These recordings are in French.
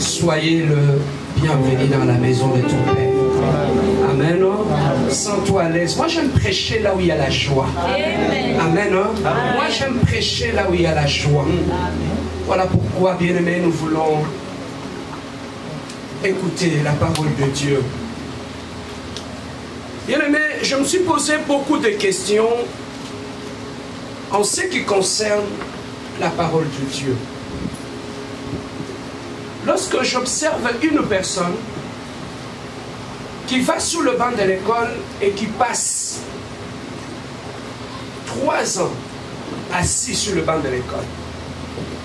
soyez le bienvenu dans la maison de ton Père. Amen. hein? Sens-toi à l'aise. Moi, j'aime prêcher là où il y a la joie. Amen. hein? Moi, j'aime prêcher là où il y a la joie. Voilà pourquoi, bien-aimés, nous voulons écouter la parole de Dieu. Bien-aimés, je me suis posé beaucoup de questions en ce qui concerne la parole de Dieu. Lorsque j'observe une personne qui va sous le banc de l'école et qui passe trois ans assis sur le banc de l'école,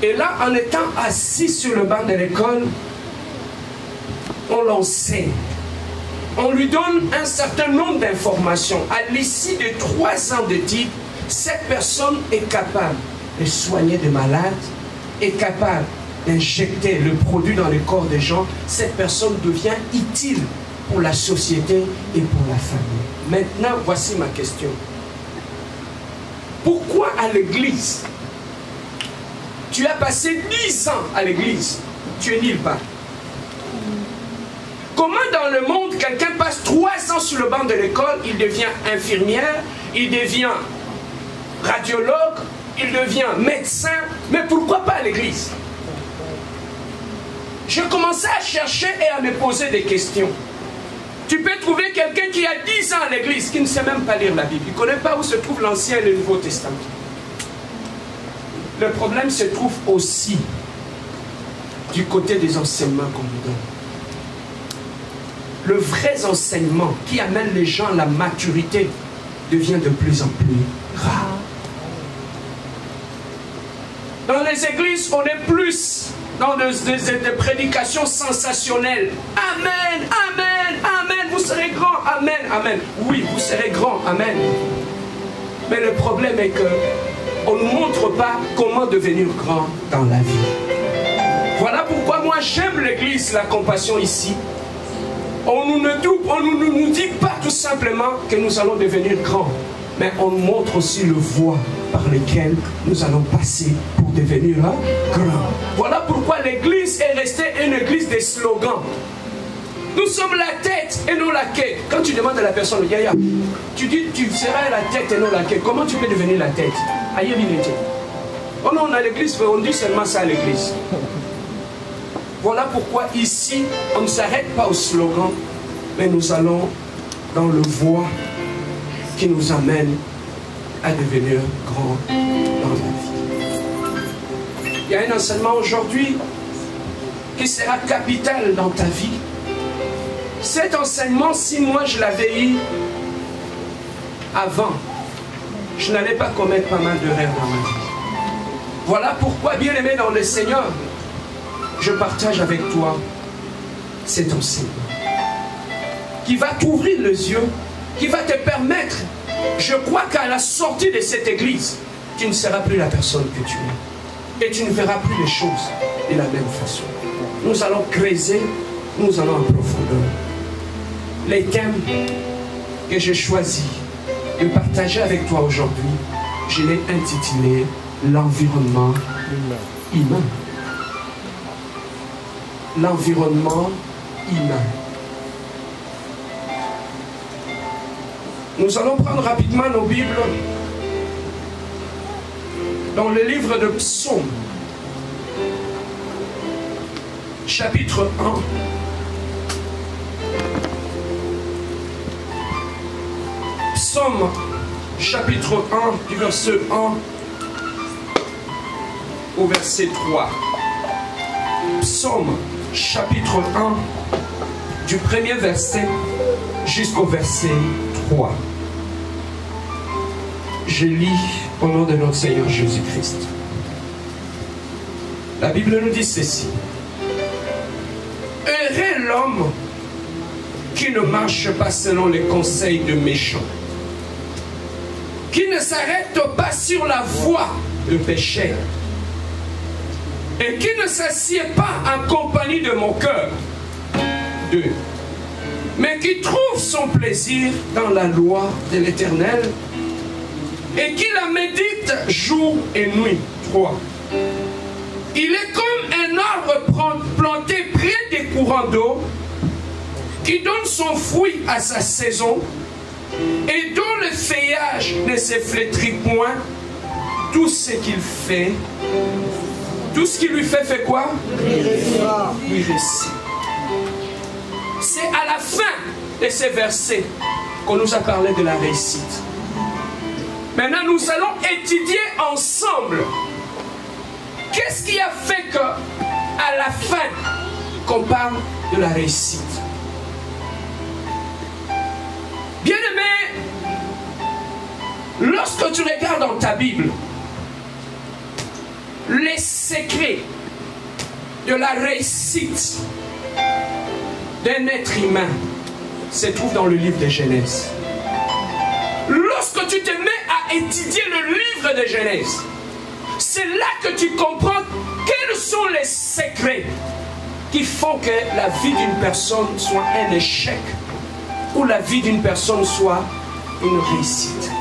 et là, en étant assis sur le banc de l'école, on l'enseigne. On lui donne un certain nombre d'informations. À l'issue de trois ans d'études, cette personne est capable de soigner des malades, est capable d'injecter le produit dans le corps des gens. Cette personne devient utile pour la société et pour la famille. Maintenant, voici ma question. Pourquoi à l'église tu as passé 10 ans à l'église, tu es nulle part. Comment dans le monde quelqu'un passe 3 ans sur le banc de l'école, il devient infirmière, il devient radiologue, il devient médecin, mais pourquoi pas à l'église? Je commençais à chercher et à me poser des questions. Tu peux trouver quelqu'un qui a 10 ans à l'église, qui ne sait même pas lire la Bible, il ne connaît pas où se trouve l'Ancien et le Nouveau Testament. Le problème se trouve aussi du côté des enseignements qu'on nous donne. Le vrai enseignement qui amène les gens à la maturité devient de plus en plus rare. Dans les églises, on est plus dans des, prédications sensationnelles. Amen, amen, amen, vous serez grand, amen, amen. Oui, vous serez grand, amen. Mais le problème est que on ne montre pas comment devenir grand dans la vie. Voilà pourquoi moi j'aime l'église, la compassion ici. On ne nous, nous- dit pas tout simplement que nous allons devenir grands, mais on montre aussi le voie par lequel nous allons passer pour devenir grands. Voilà pourquoi l'église est restée une église des slogans. Nous sommes la tête et non la queue. Quand tu demandes à la personne, Yaya, tu dis tu seras la tête et non la queue. Comment tu peux devenir la tête? Aïe. Oh non, on a l'église, mais on dit seulement ça à l'église. Voilà pourquoi ici, on ne s'arrête pas au slogan, mais nous allons dans le voie qui nous amène à devenir grands dans la vie. Il y a un enseignement aujourd'hui qui sera capital dans ta vie. Cet enseignement, si moi je l'avais eu avant, je n'allais pas commettre pas mal de dans ma vie. Voilà pourquoi, bien aimé dans le Seigneur, je partage avec toi cet enseignement qui va t'ouvrir les yeux, qui va te permettre, je crois qu'à la sortie de cette église, tu ne seras plus la personne que tu es. Et tu ne verras plus les choses de la même façon. Nous allons creuser, nous allons en profondeur. Les thèmes que j'ai choisis de partager avec toi aujourd'hui, je l'ai intitulé L'environnement humain. L'environnement humain. Nous allons prendre rapidement nos Bibles dans le livre de Psaume, chapitre 1. Psaume, chapitre 1, du verset 1 au verset 3. Psaume, chapitre 1, du premier verset jusqu'au verset 3. Je lis au nom de notre Seigneur Jésus-Christ. La Bible nous dit ceci. Heureux l'homme qui ne marche pas selon les conseils de méchants, qui ne s'arrête pas sur la voie de péché, et qui ne s'assied pas en compagnie de mon cœur. Mais qui trouve son plaisir dans la loi de l'Éternel et qui la médite jour et nuit. 3. Il est comme un arbre courant d'eau, qui donne son fruit à sa saison, et dont le feuillage ne se flétrit point, tout ce qu'il fait, tout ce qui lui fait fait quoi? Lui réussit. C'est à la fin de ces versets qu'on nous a parlé de la réussite. Maintenant, nous allons étudier ensemble qu'est-ce qui a fait que, à la fin, qu'on parle de la réussite. Bien aimé, lorsque tu regardes dans ta Bible, les secrets de la réussite d'un être humain se trouvent dans le livre de Genèse. Lorsque tu te mets à étudier le livre de Genèse, c'est là que tu comprends quels sont les secrets qui font que la vie d'une personne soit un échec ou la vie d'une personne soit une réussite.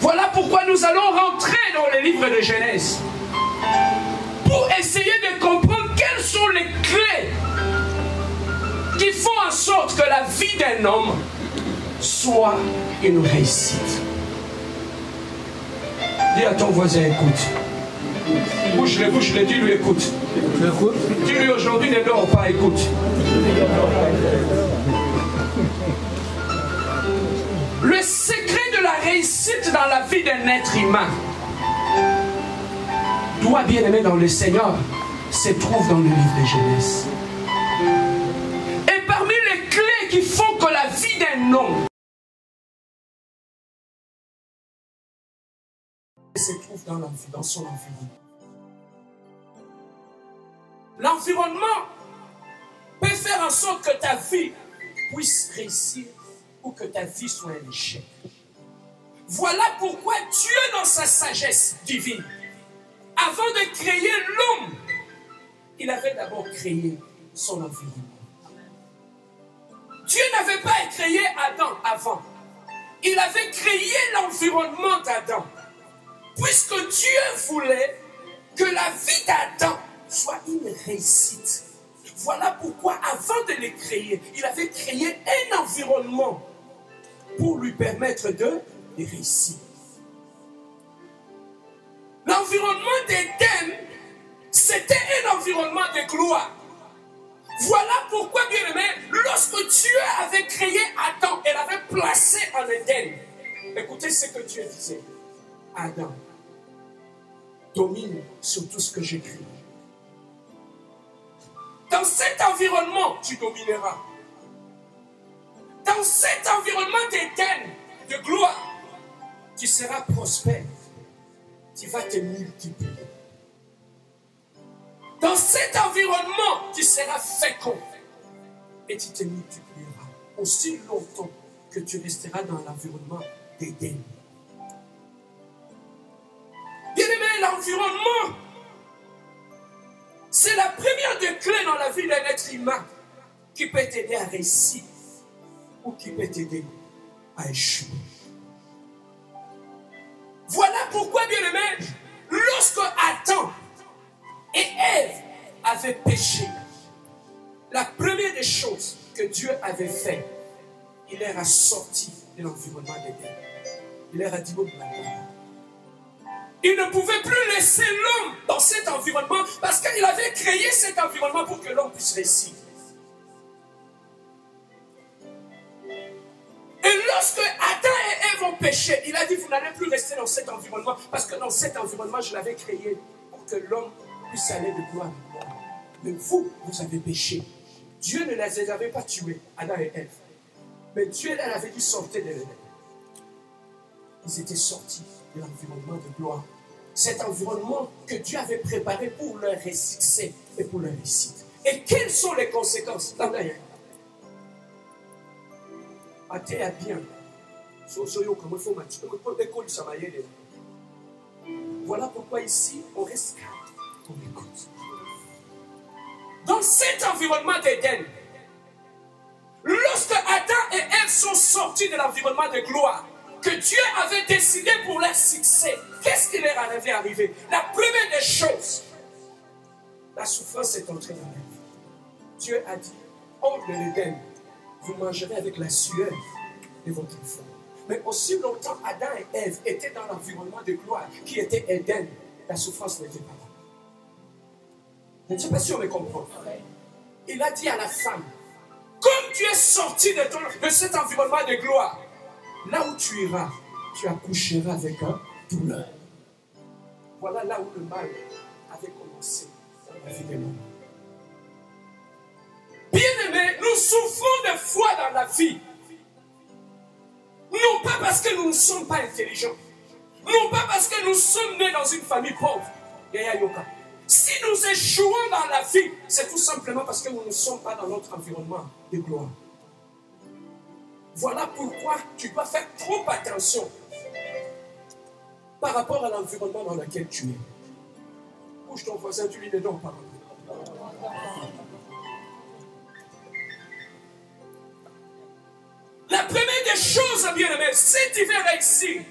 Voilà pourquoi nous allons rentrer dans le livre de Genèse pour essayer de comprendre quelles sont les clés qui font en sorte que la vie d'un homme soit une réussite. Dis à ton voisin, écoute. Bouge-le, bouge-le, dis-lui, écoute. Dis-lui aujourd'hui, ne dors pas, écoute. Le secret de la réussite dans la vie d'un être humain doit bien aimer dans le Seigneur se trouve dans le livre de Genèse. Homme se trouve dans, dans son environnement. L'environnement peut faire en sorte que ta vie puisse réussir ou que ta vie soit un échec. Voilà pourquoi Dieu, dans sa sagesse divine, avant de créer l'homme, il avait d'abord créé son environnement. Dieu n'avait pas créé Adam avant. Il avait créé l'environnement d'Adam. Puisque Dieu voulait que la vie d'Adam soit une réussite. Voilà pourquoi, avant de le créer, il avait créé un environnement pour lui permettre de, réussir. L'environnement d'Éden, c'était un environnement de gloire. Voilà pourquoi, bien aimé, lorsque Dieu avait créé Adam et l'avait placé en Éden, écoutez ce que Dieu disait. Adam, domine sur tout ce que j'ai créé. Dans cet environnement, tu domineras. Dans cet environnement d'éternel, de gloire, tu seras prospère. Tu vas te multiplier. Dans cet environnement, tu seras fécond. Et tu te multiplieras aussi longtemps que tu resteras dans l'environnement d'Éden. Bien aimé, l'environnement, c'est la première des clés dans la vie d'un être humain qui peut t'aider à réussir ou qui peut t'aider à échouer. Voilà pourquoi, bien aimé, lorsque Adam et Ève avaient péché, la première des choses que Dieu avait fait, il leur a sorti de l'environnement d'Éden. Il leur a dit, oh, il ne pouvait plus laisser l'homme dans cet environnement parce qu'il avait créé cet environnement pour que l'homme puisse réussir. Et lorsque Adam et Ève ont péché, il a dit, vous n'allez plus rester dans cet environnement, parce que dans cet environnement, je l'avais créé pour que l'homme puisse aller de gloire. Mais vous, vous avez péché. Dieu ne les avait pas tués, Adam et Ève. Mais Dieu leur avait dit, sortez de. Ils étaient sortis de l'environnement de gloire. Cet environnement que Dieu avait préparé pour leur succès et pour leur réussite. Et quelles sont les conséquences? Bien mwefo école samayele voilà pourquoi ici on reste calme écoute dans cet environnement d'Éden lorsque Adam et Ève sont sortis de l'environnement de gloire que Dieu avait décidé pour leur succès qu'est-ce qui leur avait arrivé? La première des choses la souffrance est entrée dans leur vie Dieu a dit, hors de l'Éden, vous mangerez avec la sueur de votre front. Mais aussi longtemps, Adam et Ève étaient dans l'environnement de gloire qui était Éden. La souffrance n'était pas. Je ne sais pas si on me comprend. Il a dit à la femme, comme tu es sorti de, de cet environnement de gloire, là où tu iras, tu accoucheras avec un douleur. Voilà là où le mal avait commencé dans la vie de. Bien-aimés, nous souffrons de foi dans la vie. Non pas parce que nous ne sommes pas intelligents. Non pas parce que nous sommes nés dans une famille pauvre. Si nous échouons dans la vie, c'est tout simplement parce que nous ne sommes pas dans notre environnement de gloire. Voilà pourquoi tu dois faire trop attention par rapport à l'environnement dans lequel tu es. Bouge ton voisin, tu lui dedans par La première des choses, bien aimé, si tu veux réussir,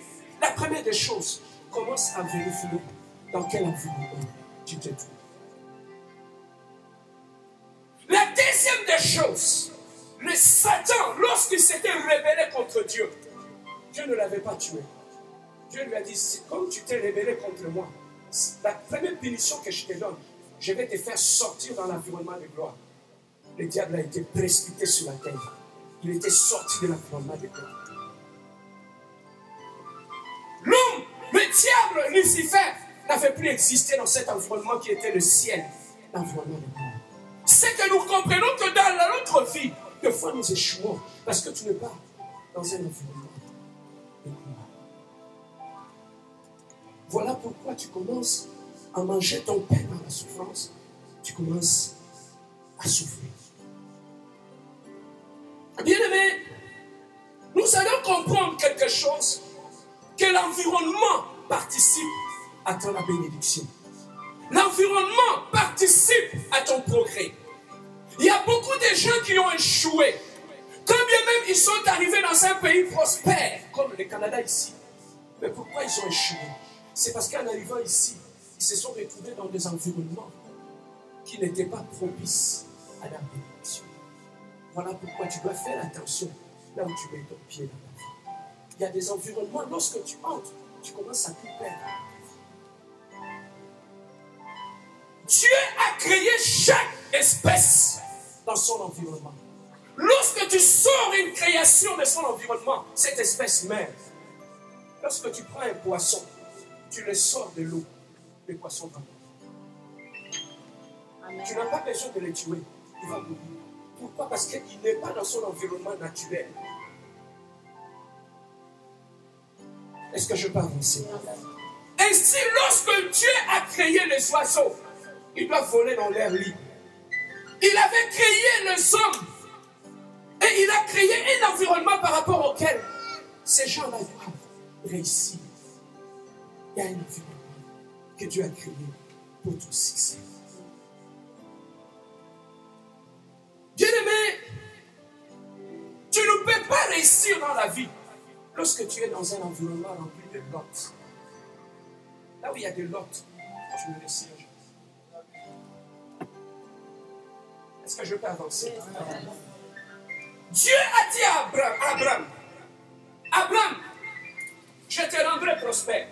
la première des choses, commence à vérifier dans quel environnement tu te trouves. La deuxième des choses, le Satan, lorsqu'il s'était rebellé contre Dieu, Dieu ne l'avait pas tué. Dieu lui a dit, comme tu t'es rebellé contre moi, la première punition que je te donne, je vais te faire sortir dans l'environnement de gloire. Le diable a été précipité sur la terre. Il était sorti de l'environnement de gloire. L'homme, le diable, Lucifer, n'avait plus existé dans cet environnement qui était le ciel, l'environnement de gloire. C'est que nous comprenons que dans notre vie, des fois nous échouons parce que tu n'es pas dans un environnement de gloire. Voilà pourquoi tu commences à manger ton pain dans la souffrance. Tu commences à souffrir. Bien aimé, nous allons comprendre quelque chose, que l'environnement participe à ton bénédiction. L'environnement participe à ton progrès. Il y a beaucoup de gens qui ont échoué. Quand bien même ils sont arrivés dans un pays prospère, comme le Canada ici. Mais pourquoi ils ont échoué? C'est parce qu'en arrivant ici, ils se sont retrouvés dans des environnements qui n'étaient pas propices à la bénédiction. Voilà pourquoi tu dois faire attention là où tu mets ton pied dans la. Il y a des environnements, lorsque tu entres, tu commences à tout perdre. Dieu a créé chaque espèce dans son environnement. Lorsque tu sors une création de son environnement, cette espèce meurt. Lorsque tu prends un poisson, tu le sors de l'eau, le poisson va mourir. Tu n'as pas besoin de le tuer, il va mourir. Pourquoi? Parce qu'il n'est pas dans son environnement naturel. Est-ce que je peux avancer? Ainsi, lorsque Dieu a créé les oiseaux, ils doivent voler dans l'air libre. Il avait créé les hommes. Et il a créé un environnement par rapport auquel ces gens-là doivent réussir. Il y a un environnement que Dieu a créé pour tout succès. Bien-aimé, tu ne peux pas réussir dans la vie lorsque tu es dans un environnement rempli de lots. Là où il y a des lots, tu ne réussiras Est-ce que je peux avancer? Dieu a dit à Abraham, Abraham, Abraham, je te rendrai prospère.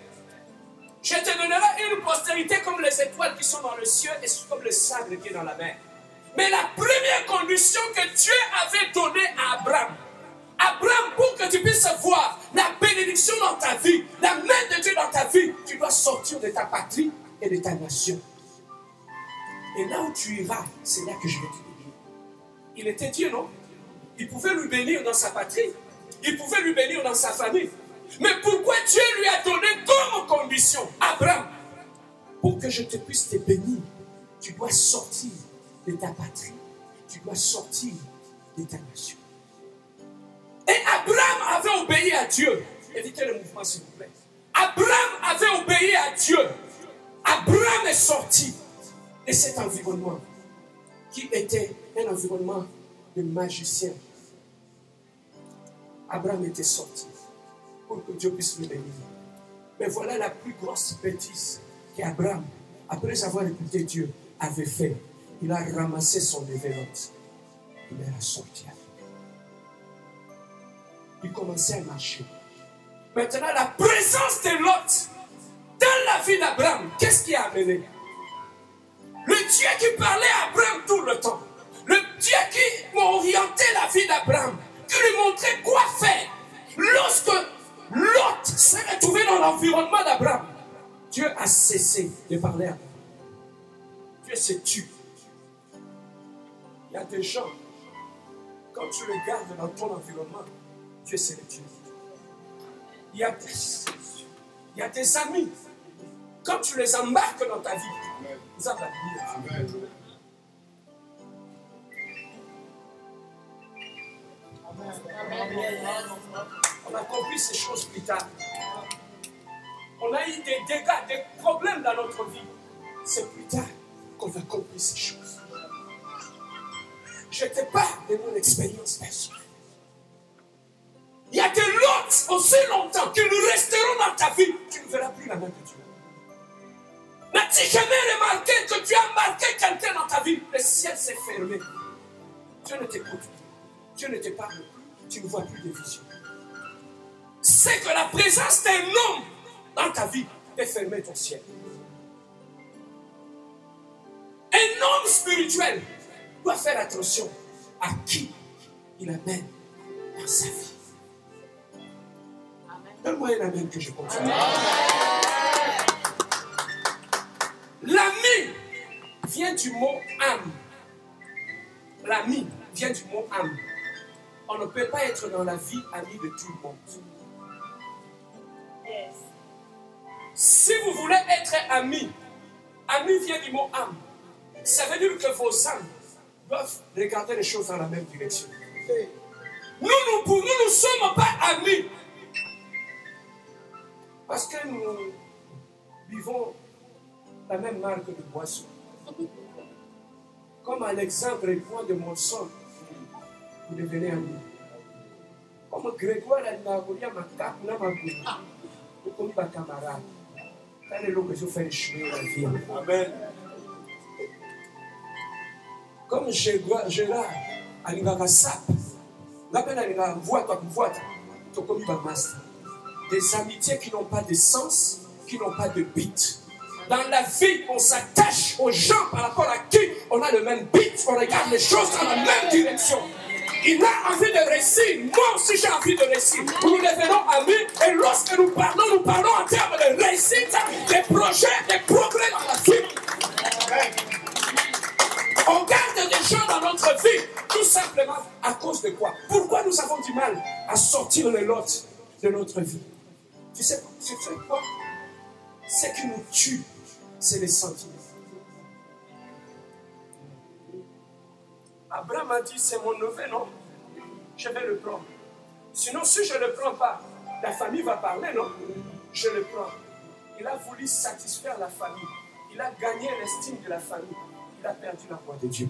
Je te donnerai une postérité comme les étoiles qui sont dans le ciel et comme le sable qui est dans la mer. Mais la première condition que Dieu avait donnée à Abraham, Abraham, pour que tu puisses voir la bénédiction dans ta vie, la main de Dieu dans ta vie, tu dois sortir de ta patrie et de ta nation. Et là où tu iras, c'est là que je vais te bénir. Il était Dieu, non? Il pouvait lui bénir dans sa patrie. Il pouvait lui bénir dans sa famille. Mais pourquoi Dieu lui a donné comme condition, Abraham, pour que je te puisse te bénir, tu dois sortir de ta patrie. Tu dois sortir de ta nation. Et Abraham avait obéi à Dieu. Évitez le mouvement, s'il vous plaît. Abraham avait obéi à Dieu. Abraham est sorti de cet environnement qui était un environnement de magicien. Abraham était sorti pour que Dieu puisse le bénir. Mais voilà la plus grosse bêtise qu'Abraham, après avoir écouté Dieu, avait fait. il a ramassé son développe. Il est ressorti avec. Il commençait à marcher. Maintenant, la présence de Lot dans la vie d'Abraham, qu'est-ce qui a amené? Le Dieu qui parlait à Abraham tout le temps. Le Dieu qui orienté la vie d'Abraham. Qui lui montrait quoi faire. Lorsque Lot s'est retrouvé dans l'environnement d'Abraham, Dieu a cessé de parler à Abraham. Dieu s'est tué. Il y a des gens, quand tu les gardes dans ton environnement, Dieu s'est tué. Il y a des, il y a des amis, quand tu les embarques dans ta vie. On a compris ces choses plus tard. On a eu des dégâts, des problèmes dans notre vie. C'est plus tard qu'on a compris ces choses. Je te parle de mon expérience personnelle. Il y a des lots aussi longtemps que nous resteront dans ta vie. Tu ne verras plus la main de Dieu. N'as-tu jamais remarqué que tu as embarqué quelqu'un dans ta vie Le ciel s'est fermé. Dieu ne t'écoute plus. Dieu ne te parle plus. Tu ne vois plus de vision. C'est que la présence d'un homme dans ta vie est fermé ton ciel. Un homme spirituel doit faire attention à qui il amène dans sa vie. Donne-moi un amen que je continue. L'ami vient du mot âme. L'ami vient du mot âme. On ne peut pas être dans la vie ami de tout le monde. Si vous voulez être ami, ami vient du mot âme. Ça veut dire que vos âmes doivent regarder les choses dans la même direction. Nous, nous ne sommes pas amis. Parce que nous vivons la même marque de boisson. Comme Alexandre et point de mon sang, vous devenez amis. Comme Grégoire et Nagolia, ma cape, ma vous comme ma camarade. Le que je fais échouer la vie. Amen. Comme Gérard, alingaka sap, ngapena alingaka mvuata mvuata, tokomi ba master des amitiés qui n'ont pas de sens, qui n'ont pas de but. Dans la vie, on s'attache aux gens par rapport à qui on a le même but, on regarde les choses dans la même direction. Il a envie de réussir, moi aussi j'ai envie de réussir. Nous devenons amis. Et lorsque nous parlons, nous parlons en termes de réussite, des projets, des progrès dans la vie. On garde des gens dans notre vie, tout simplement à cause de quoi? Pourquoi nous avons du mal à sortir les lots de notre vie? Tu sais, tu sais quoi? Ce qui nous tue, c'est les sentiments. Abraham a dit, c'est mon neveu, non? Je vais le prendre. Sinon, si je ne le prends pas, la famille va parler, non? Je le prends. Il a voulu satisfaire la famille. Il a gagné l'estime de la famille. Il a perdu la voix de Dieu.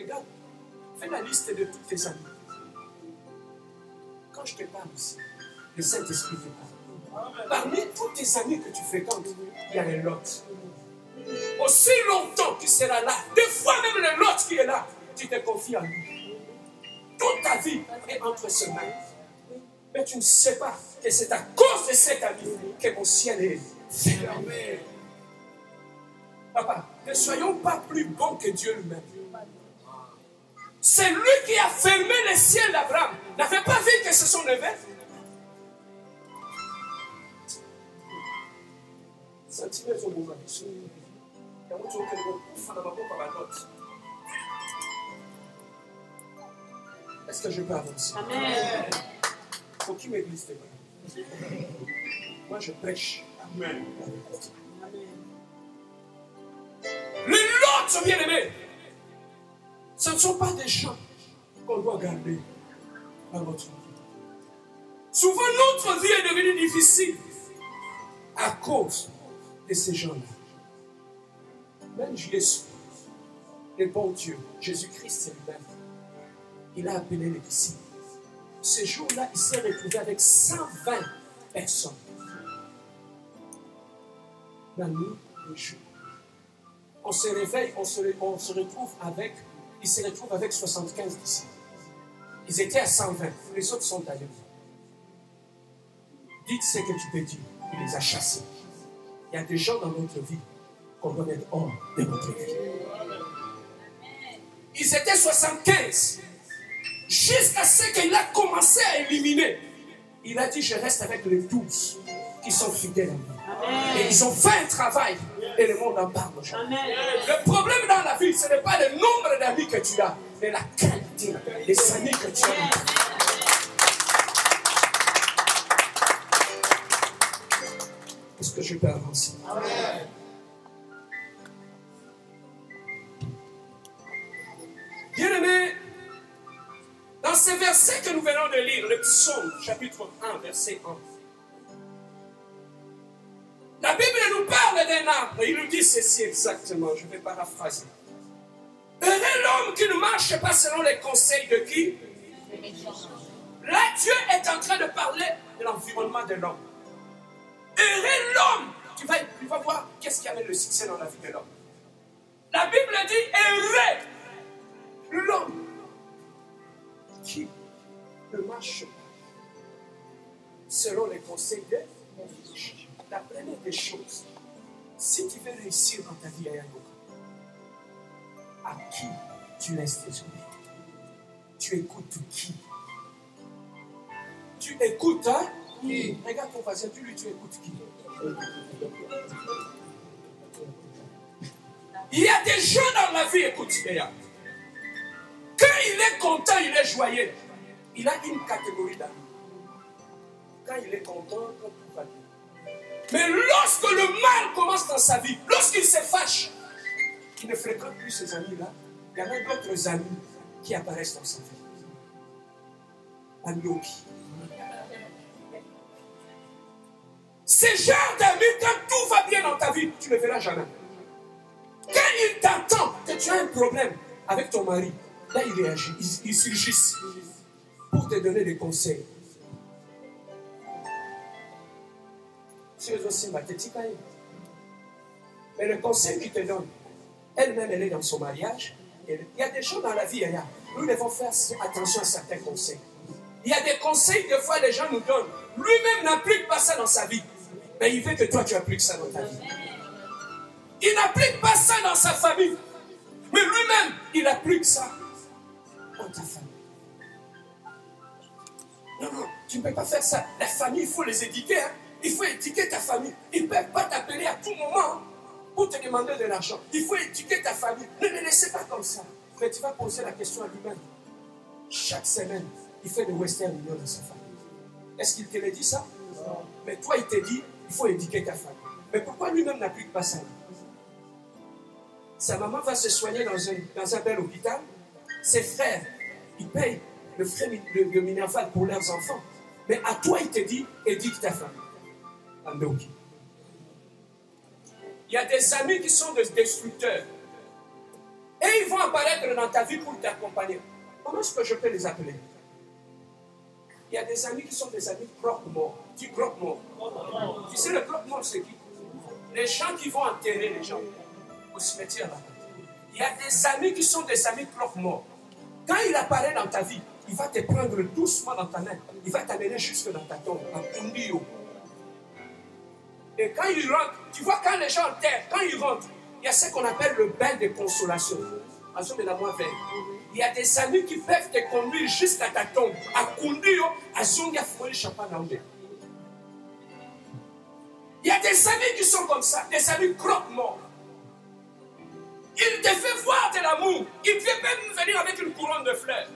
Regarde, fais la liste de tous tes amis. Quand je te parle ici, le Saint-Esprit te parle. Parmi tous tes amis que tu fréquentes, il y a un lot. Aussi longtemps tu seras là, des fois même le lot qui est là, tu te confies en lui. Toute ta vie est entre ses mains. Mais tu ne sais pas que c'est à cause de cet ami que mon ciel est fermé. Papa, ne soyons pas plus bons que Dieu lui-même. C'est lui qui a fermé les ciels d'Abraham. N'avait pas vu que ce sont les neveu Est-ce que je peux avancer? Amen. Faut qu'il m'église Moi je prêche. Amen. Les autres bien-aimés, ce ne sont pas des gens qu'on doit garder dans notre vie. Souvent, notre vie est devenue difficile à cause de ces gens-là. Même Jésus, le bon Dieu, Jésus-Christ lui-même, il a appelé les disciples. Ce jour-là, il s'est retrouvé avec 120 personnes. La nuit, le jour. On se réveille, on se retrouve avec, il se retrouve avec 75 disciples. Ils étaient à 120, les autres sont ailleurs. Dites ce que tu peux dire. Il les a chassés. Il y a des gens dans notre vie qu'on doit mettre hors de notre vie. Ils étaient 75. Jusqu'à ce qu'il a commencé à éliminer. Il a dit, je reste avec les douze qui sont fidèles à moi. Et ils ont fait un travail. Et le monde en parle aujourd'hui. Le problème dans la vie, ce n'est pas le nombre d'amis que tu as, mais la qualité des amis que tu as. Est-ce que je peux avancer? Bien-aimé, dans ces versets que nous venons de lire, le psaume, chapitre 1, verset 1, Il nous dit ceci exactement, je vais paraphraser. Heureux l'homme qui ne marche pas selon les conseils de qui? Là, Dieu est en train de parler de l'environnement de l'homme. Heureux l'homme tu vas, tu vas voir qu'est-ce qui amène le succès dans la vie de l'homme. La Bible dit heureux l'homme qui ne marche pas selon les conseils de la première des choses, si tu veux réussir dans ta vie à à qui tu laisses tes oreilles Tu écoutes qui? Tu écoutes, hein? Regarde ton voisin, tu lui, tu écoutes qui? Il y a des gens dans la vie, écoute, Quand il est content, il est joyeux. Il a une catégorie d'amis. Quand il est content, quand. Mais lorsque le mal commence dans sa vie, lorsqu'il se fâche, il ne fréquente plus ces amis-là. Il y en a d'autres amis qui apparaissent dans sa vie. Andoki. Ces genre d'amis, quand tout va bien dans ta vie, tu ne verras jamais. Quand il t'entend que tu as un problème avec ton mari, là il réagit, il, il pour te donner des conseils. Mais le conseil qu'il te donne, elle-même, elle est dans son mariage. Il y a des gens dans la vie, nous devons faire attention à certains conseils. Il y a des conseils, des fois, les gens nous donnent. Lui-même n'applique pas ça dans sa vie. Mais il veut que toi, tu appliques ça dans ta vie. Il n'applique pas ça dans sa famille. Mais lui-même, il applique ça dans ta famille. Non, non, tu ne peux pas faire ça. La famille, il faut les éduquer. Hein. Il faut éduquer ta famille. Ils ne peuvent pas t'appeler à tout moment hein, pour te demander de l'argent. Il faut éduquer ta famille. Ne les laissez pas comme ça. Mais tu vas poser la question à lui-même. Chaque semaine, il fait des Western Union dans sa famille. Est-ce qu'il te l'a dit ça? Mais toi, il te dit, il faut éduquer ta famille. Mais pourquoi lui-même n'applique pas ça Sa maman va se soigner dans un, dans un bel hôpital. Ses frères, ils payent le frais de, de Minerval pour leurs enfants. Mais à toi, il te dit, éduque ta famille. Il y a des amis qui sont des destructeurs. Et ils vont apparaître dans ta vie pour t'accompagner. Comment est-ce que je peux les appeler? Il y a des amis qui sont des amis croque-morts. Dis. Tu sais, le croque-mort, c'est qui? Les gens qui vont enterrer les gens au cimetière là. Il y a des amis qui sont des amis croque-morts. Quand il apparaît dans ta vie, il va te prendre doucement dans ta main. Il va t'amener jusque dans ta tombe, en Kundio. Et quand il rentre, tu vois, quand les gens enterrent, quand ils rentrent, il y a ce qu'on appelle le bain de consolation. Il y a des amis qui peuvent te conduire jusqu'à ta tombe. À conduire, à Il y a des amis qui sont comme ça, des amis croque-morts. Il te fait voir de l'amour. Il peut même venir avec une couronne de fleurs.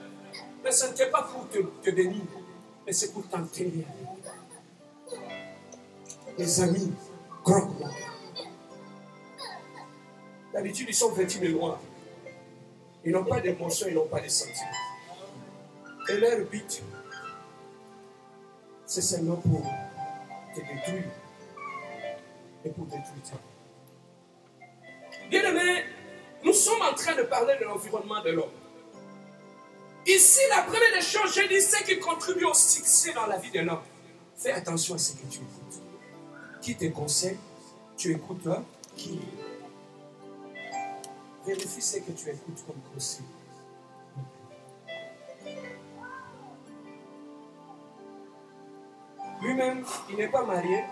Mais ce n'était pas pour te, te bénir, mais c'est pour t'enterrer. Les amis croque-morts. D'habitude, ils sont vêtus de loin. Ils n'ont pas d'émotion, ils n'ont pas de sentiments. Et leur but, c'est seulement pour te détruire et pour détruire ta vie. Bien aimé, nous sommes en train de parler de l'environnement de l'homme. Ici, la première des choses, je dis, ce qui contribue au succès dans la vie de l'homme. Fais attention à ce que tu écoutes. Qui te conseille Tu écoutes hein? qui Vérifie ce que tu écoutes comme conseil. Lui-même, il n'est pas marié.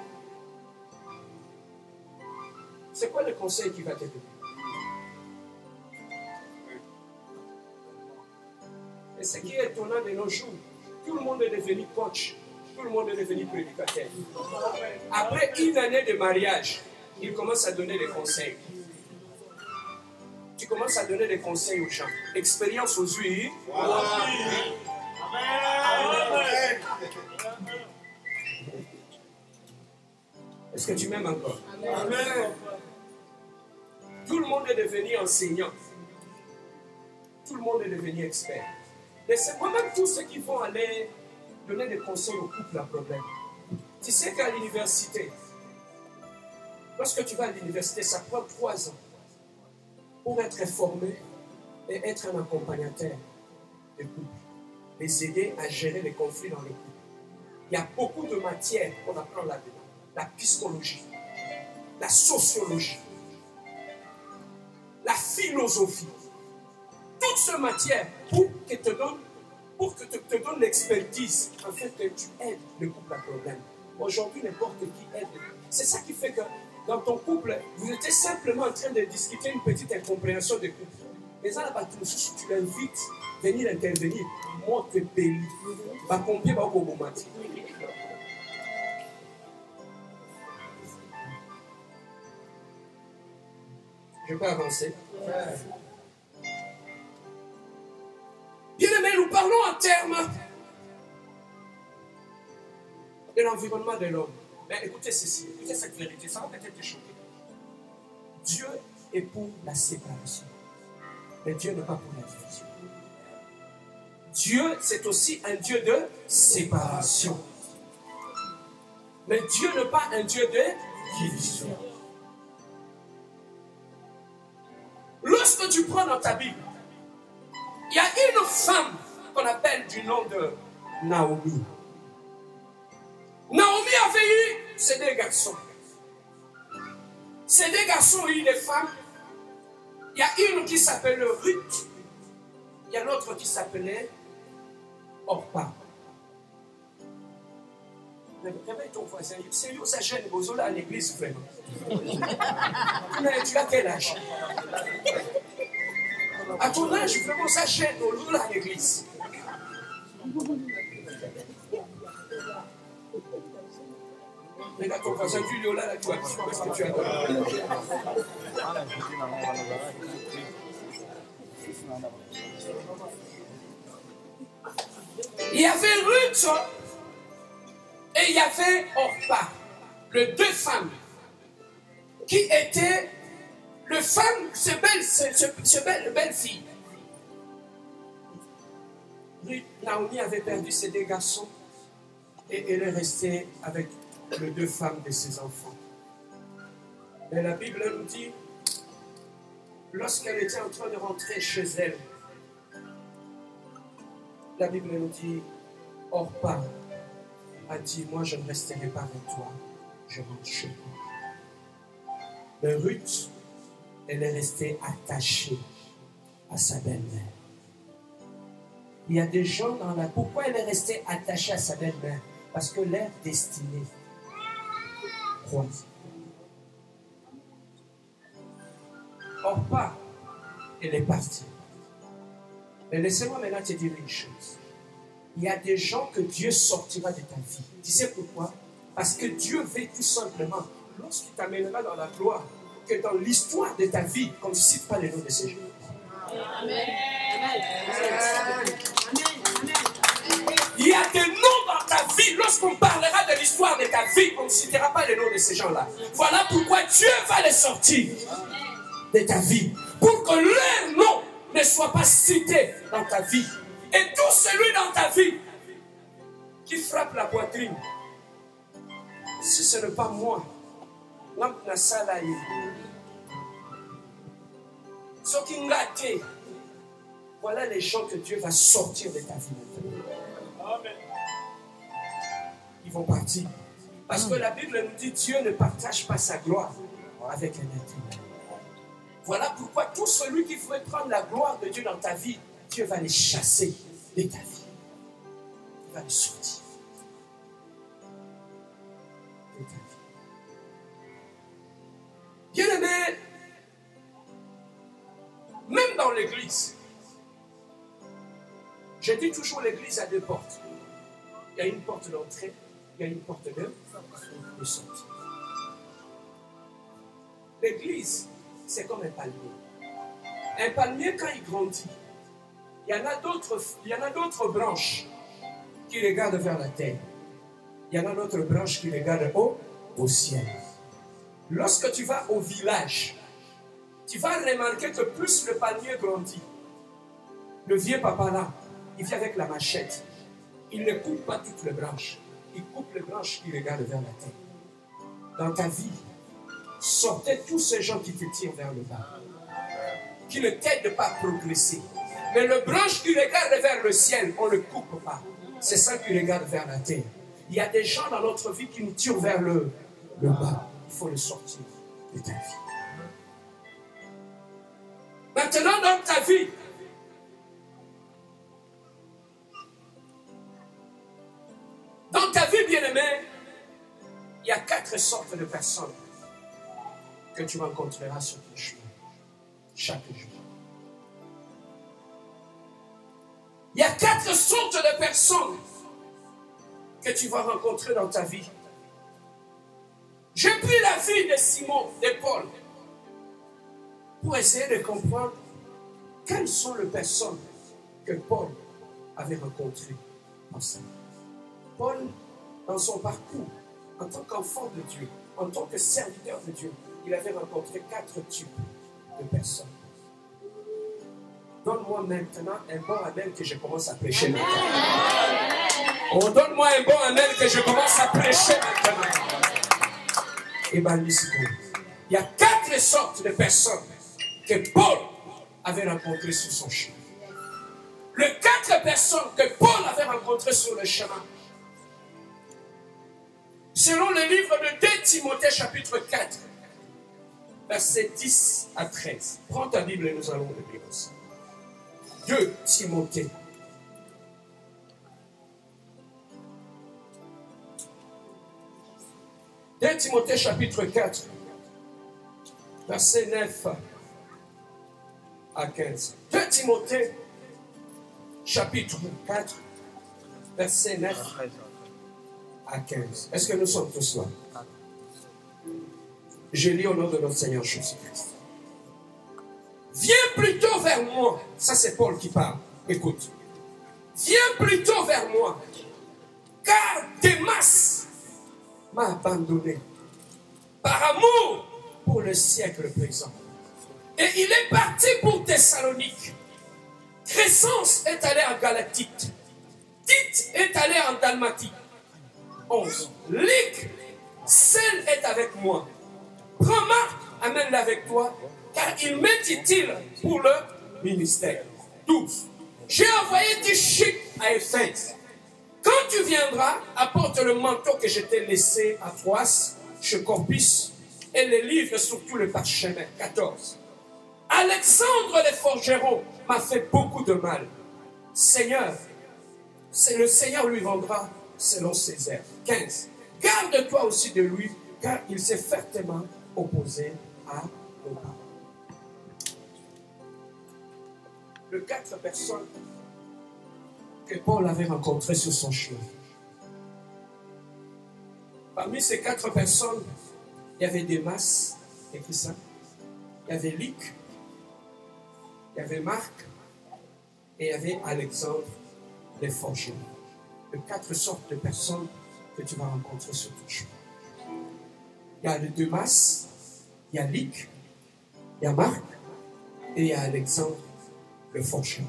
C'est quoi le conseil qui va te donner? Et ce qui est étonnant de nos jours, tout le monde est devenu coach, tout le monde est devenu prédicateur. Après une année de mariage, il commence à donner des conseils. Tu commences à donner des conseils aux gens. Expérience aux yeux. Est-ce que tu m'aimes encore? Amen. Tout le monde est devenu enseignant. Tout le monde est devenu expert. Et c'est moi-même tous ceux qui vont aller donner des conseils aux couples à problème. Tu sais qu'à l'université, lorsque tu vas à l'université, ça prend trois ans pour être formé et être un accompagnateur des couples. Les aider à gérer les conflits dans le couple. Il y a beaucoup de matières qu'on apprend là-dedans. La psychologie, la sociologie, la philosophie, toute cette matière pour que te donne pour que te, te donne l'expertise en fait que tu aides le couple à problème. Aujourd'hui, n'importe qui aide. C'est ça qui fait que dans ton couple, vous étiez simplement en train de discuter une petite incompréhension de couple. Mais là, si tu l'invites venir intervenir, moi, es payé. Va va au Je peux avancer? L'environnement de l'homme. Mais écoutez ceci, écoutez cette vérité, ça va peut-être te choquer. Dieu est pour la séparation, mais Dieu n'est pas pour la division. Dieu, c'est aussi un Dieu de séparation. Mais Dieu n'est pas un Dieu de division. Lorsque tu prends dans ta Bible, il y a une femme qu'on appelle du nom de. Naomi eu ces deux garçons. Ces deux garçons eu des femmes. Il y a une qui s'appelait Ruth. Il y a l'autre qui s'appelait Orpa. Réveille ton voisin. C'est ça gêne vos à l'église, vraiment. tu as quel âge à ton âge, vraiment, ça au loup à l'église. Ce Il y avait Ruth et il y avait Orpa, les deux femmes qui étaient le femme, ce belle, ce, belle, belle fille. Naomi avait perdu ses deux garçons et elle est restée avec les deux femmes de ses enfants. Mais la Bible nous dit, lorsqu'elle était en train de rentrer chez elle, la Bible nous dit, Orpa a dit, moi je ne resterai pas avec toi, je rentre chez moi. Mais Ruth elle est restée attachée à sa belle-mère. Il y a des gens dans la... Pourquoi elle est restée attachée à sa belle-mère? Parce que leur destinée croise. Or pas, elle est partie. Mais laissez-moi maintenant te dire une chose. Il y a des gens que Dieu sortira de ta vie. Tu sais pourquoi? Parce que Dieu veut tout simplement, lorsqu'il t'amènera dans la gloire, que dans l'histoire de ta vie, qu'on ne cite pas les noms de ces gens. Amen. Il Lorsqu'on parlera de l'histoire de ta vie, on ne citera pas les noms de ces gens-là. Voilà pourquoi Dieu va les sortir de ta vie. Pour que leur nom ne soit pas cité dans ta vie. Et tout celui dans ta vie qui frappe la poitrine, si ce n'est pas moi, Voilà les gens que Dieu va sortir de ta vie vont. Parce que la Bible nous dit Dieu ne partage pas sa gloire avec un être. Voilà pourquoi tout celui qui veut prendre la gloire de Dieu dans ta vie, Dieu va les chasser de ta vie. Il va les sortir de ta vie. Bien aimé, même dans l'église, je dis toujours l'église a deux portes. Il y a une porte d'entrée, il y a une porte de, de sortie. L'église, c'est comme un palmier. Un palmier, quand il grandit, il y en a d'autres, branches qui regardent vers la terre. Il y en a d'autres branches qui regardent au ciel. Lorsque tu vas au village, tu vas remarquer que plus le palmier grandit, le vieux papa là, il vient avec la machette. Il ne coupe pas toutes les branches. Il coupe les branches qui regardent vers la terre. Dans ta vie, sortez tous ces gens qui te tirent vers le bas, qui ne t'aident pas à progresser. Mais le branche qui regarde vers le ciel, on ne coupe pas. C'est ça qui regarde vers la terre. Il y a des gens dans notre vie qui nous tirent vers le, le bas. Il faut le sortir de ta vie. Maintenant, dans ta vie, dans ta vie, bien-aimé, il y a quatre sortes de personnes que tu rencontreras sur ton chemin chaque jour. Il y a quatre sortes de personnes que tu vas rencontrer dans ta vie. J'ai pris la vie de Simon, de Paul, pour essayer de comprendre quelles sont les personnes que Paul avait rencontrées en sa vie. Paul, dans son parcours, en tant qu'enfant de Dieu, en tant que serviteur de Dieu, il avait rencontré quatre types de personnes. Donne-moi maintenant un bon amen que je commence à prêcher maintenant. Oh, donne-moi un bon amen que je commence à prêcher maintenant. Et ben, il y a quatre sortes de personnes que Paul avait rencontrées sur son chemin. Les quatre personnes que Paul avait rencontrées sur le chemin, selon le livre de 2 Timothée chapitre 4, versets 10 à 13. Prends ta Bible et nous allons le lire aussi. 2 Timothée. « 2 Timothée chapitre 4, verset 9 à 15. 2 Timothée chapitre 4, verset 9 à 15. Est-ce que nous sommes tous là? Je lis au nom de notre Seigneur Jésus-Christ. Viens plutôt vers moi. Ça, c'est Paul qui parle. Écoute. Viens plutôt vers moi. Car Démas m'a abandonné. Par amour pour le siècle présent. Et il est parti pour Thessalonique. Crescence est allé en Galatite. Tite est allé en Dalmatie. 11. Lic, celle est avec moi. Prends Marc, amène-la avec toi car il m'est pour le ministère. 12. J'ai envoyé du chic à Éphèse. Quand tu viendras, apporte le manteau que je t'ai laissé à Troas, chez Corpus, et les livres, surtout le parchemin. 14. Alexandre le forgeron m'a fait beaucoup de mal. Seigneur, le Seigneur lui rendra selon ses airs. 15. Garde-toi aussi de lui, car il s'est fermement opposé à nos parents. de quatre personnes que Paul avait rencontrées sur son chemin. Parmi ces quatre personnes, il y avait Démas, écrit ça, il y avait Luc, il y avait Marc et il y avait Alexandre les forgerons. De quatre sortes de personnes que tu vas rencontrer sur ton chemin. Il y a le Démas, il y a Luc, il y a Marc et il y a Alexandre le fonction.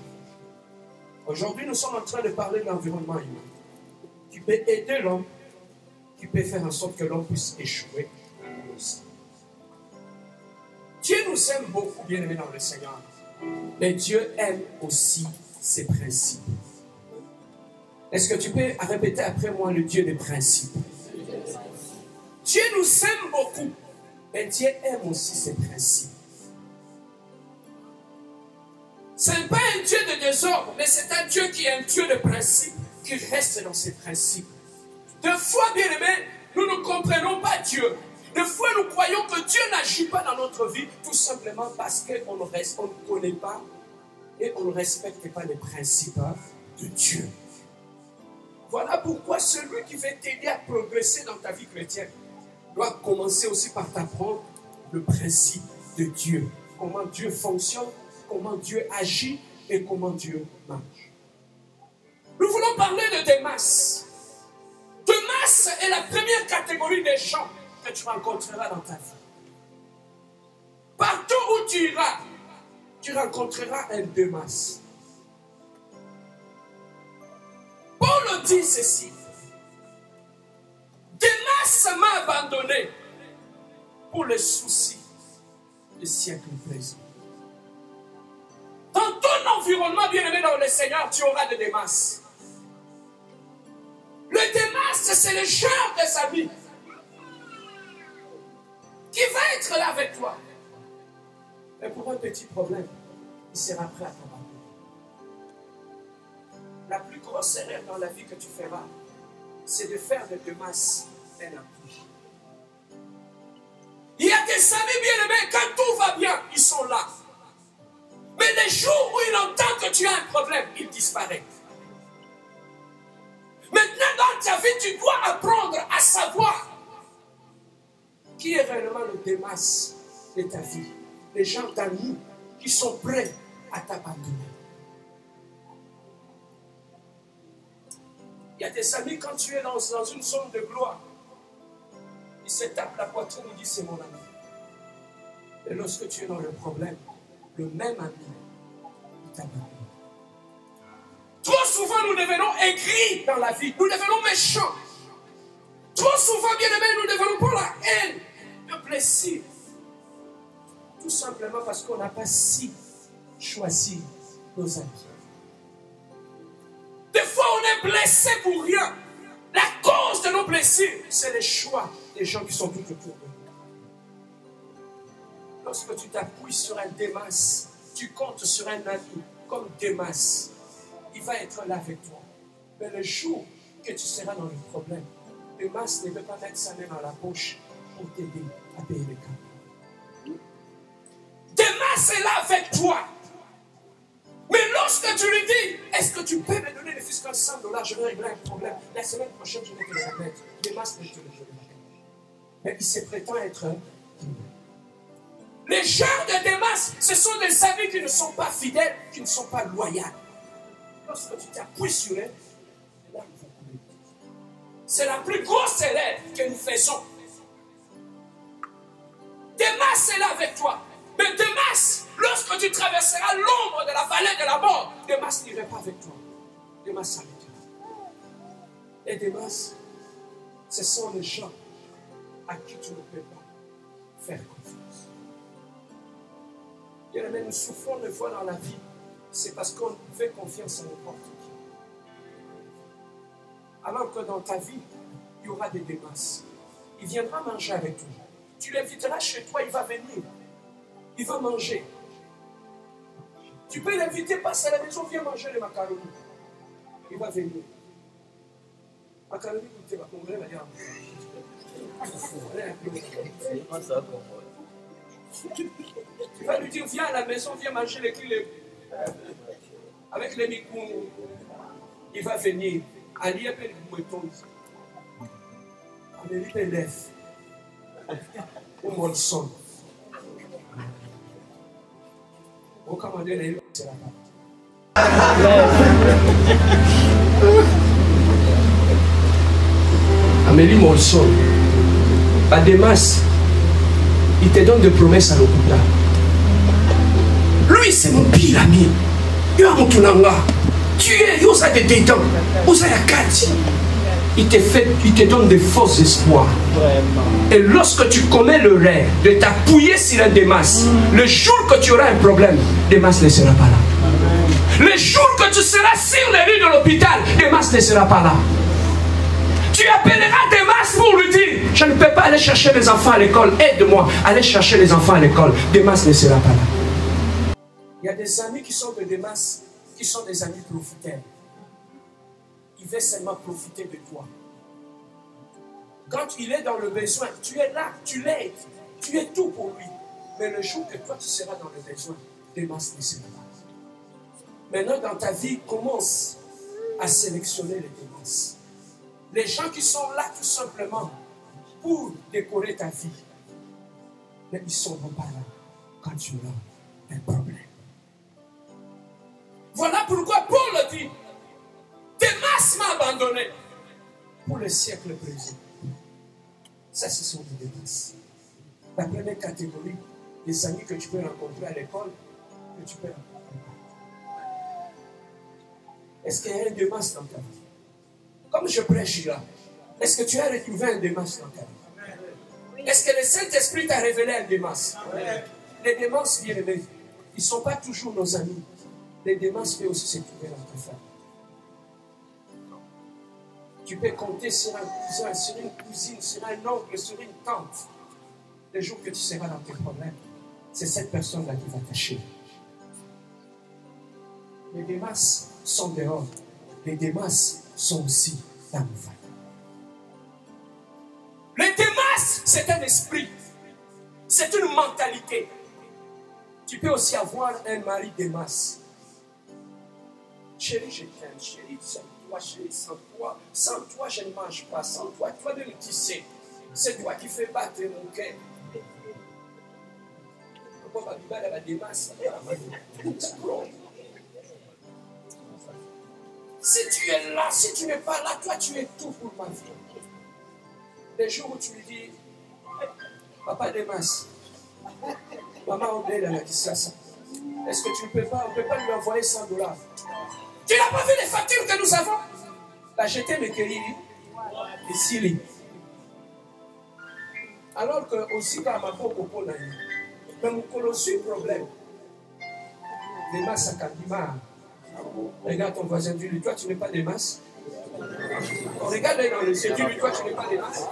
Aujourd'hui, nous sommes en train de parler de l'environnement humain, qui peut aider l'homme, qui peut faire en sorte que l'homme puisse échouer. Dieu nous aime beaucoup, bien aimés dans le Seigneur. Mais Dieu aime aussi ses principes. Est-ce que tu peux répéter après moi le Dieu des principes? Dieu nous aime beaucoup, mais Dieu aime aussi ses principes. Ce n'est pas un Dieu de désordre, mais c'est un Dieu qui est un Dieu de principes, qui reste dans ses principes. Deux fois, bien aimé, nous ne comprenons pas Dieu. Des fois, nous croyons que Dieu n'agit pas dans notre vie, tout simplement parce qu'on ne, on ne connaît pas et on ne respecte pas les principes de Dieu. Voilà pourquoi celui qui veut t'aider à progresser dans ta vie chrétienne doit commencer aussi par t'apprendre le principe de Dieu. Comment Dieu fonctionne, comment Dieu agit et comment Dieu marche. Nous voulons parler de Démas. Démas est la première catégorie des gens que tu rencontreras dans ta vie. Partout où tu iras, tu rencontreras un Démas. Dit ceci. Démas m'a abandonné pour les soucis du siècle présent. Dans ton environnement, bien-aimé dans le Seigneur, tu auras des Démas. Le Démas, c'est le genre des amis qui va être là avec toi. Mais pour un petit problème, il sera prêt à. La plus grosse erreur dans la vie que tu feras, c'est de faire de Demas un appui. Il y a des amis bien-aimés, quand tout va bien, ils sont là. Mais les jours où ils entendent que tu as un problème, ils disparaissent. Maintenant, dans ta vie, tu dois apprendre à savoir qui est réellement le démas de ta vie. Les gens d'amis qui sont prêts à t'abandonner. Il y a des amis, quand tu es dans, une zone de gloire, ils se tapent la poitrine et disent c'est mon ami. Et lorsque tu es dans le problème, le même ami, il t'abandonne. Trop souvent, nous devenons aigris dans la vie. Nous devenons méchants. Trop souvent, bien aimés, nous développons la haine, le plaisir. Tout simplement parce qu'on n'a pas si choisi nos amis. Des fois, on est blessé pour rien. La cause de nos blessures, c'est les choix des gens qui sont tout autour nous. Lorsque tu t'appuies sur un Démas, tu comptes sur un ami comme Démas, il va être là avec toi. Mais le jour que tu seras dans le problème, Démas ne veut pas mettre sa main dans la poche pour t'aider à payer les cas. Démas est là avec toi. Mais lorsque tu lui dis, est-ce que tu peux me donner ne fût qu'un 100 dollars, je vais régler un problème. La semaine prochaine, je vais te le remettre. Démas ne te le remettre. Mais il se prétend être un Les gens de Démas, ce sont des amis qui ne sont pas fidèles, qui ne sont pas loyaux. Lorsque tu t'appuies sur eux, c'est la plus grosse erreur que nous faisons. Démas est là avec toi. Mais Démas, lorsque tu traverseras l'ombre de la vallée de la mort, Démas n'irait pas avec toi. Démas s'arrêtera. Et Démas, ce sont les gens à qui tu ne peux pas faire confiance. Bien aimé, nous souffrons de fois dans la vie, c'est parce qu'on fait confiance à n'importe qui. Alors que dans ta vie, il y aura des Démas. Il viendra manger avec toi. Tu l'inviteras chez toi, il va venir. Il va manger. Tu peux l'inviter, passe à la maison, viens manger les macaronis. Il va venir. Macaroni, tu vas congrès, va dire. Tu vas lui dire, viens à la maison, viens manger les kilés. Avec les microns. Il va venir. Ali appelle le mouton. Amélie Pelef. Ou Molson. La Amélie Molson. Adémas, il te donne des promesses à l'Okuta. Lui, c'est mon pire ami. Yo, Mutunanga. Tu es, yo, ça te détend. Yo, ça y a kati. Il te, fait, il te donne des faux espoirs. Et lorsque tu commets le rêve de t'appuyer sur un Démas, le jour que tu auras un problème, Démas ne sera pas là. Le jour que tu seras sur les lits de l'hôpital, Démas ne sera pas là. Tu appelleras Démas pour lui dire Je ne peux pas aller chercher les enfants à l'école, aide-moi, aller chercher les enfants à l'école. Démas ne sera pas là. Il y a des amis qui sont de Démas, qui sont des amis profiteurs il veut seulement profiter de toi. Quand il est dans le besoin, tu es là, tu l'aides, tu es tout pour lui. Mais le jour que toi tu seras dans le besoin, Démas ne sera pas. Maintenant, dans ta vie, commence à sélectionner les Démas. Les gens qui sont là tout simplement pour décorer ta vie, mais ils ne seront pas là quand tu as un problème. Voilà pourquoi Pour le siècle présent. Ça, ce sont des Démas. La première catégorie, des amis que tu peux rencontrer à l'école, que tu peux rencontrer. Est-ce qu'il y a un Démas dans ta vie? Comme je prêche là, est-ce que tu as retrouvé un Démas dans ta vie? Est-ce que le Saint-Esprit t'a révélé un Démas Les Démas, bien aimés, ils ne sont pas toujours nos amis. Les Démas peuvent aussi se trouver dans ta famille. Tu peux compter sur un cousin, sur une cousine, sur un oncle, sur une tante. Le jour que tu seras dans tes problèmes, c'est cette personne-là qui va t'acheter. Les démas sont dehors. Les démas sont aussi dans nos familles. Les démas, c'est un esprit. C'est une mentalité. Tu peux aussi avoir un mari démas. Chérie, je t'aime. Chérie, toi, sans toi, sans toi, je ne mange pas. Sans toi, toi-même, tu sais. C'est toi qui fais battre mon cœur. Si tu es là, si tu n'es pas là, toi tu es tout pour ma vie. Les jours où tu lui dis, Papa Demas, Maman Odelle, elle a dit ça, Est-ce que tu ne peux pas, on ne peut pas lui envoyer 100 dollars? Tu n'as pas vu les factures que nous avons? La jeté Mekeli et Sili. Alors que aussi dans ma propre mais mon colossal problème. Les masses à Kandima. Regarde ton voisin, dis-lui, toi tu n'es pas des masses. regarde dans le ciel, dis-lui, toi tu n'es pas des masses.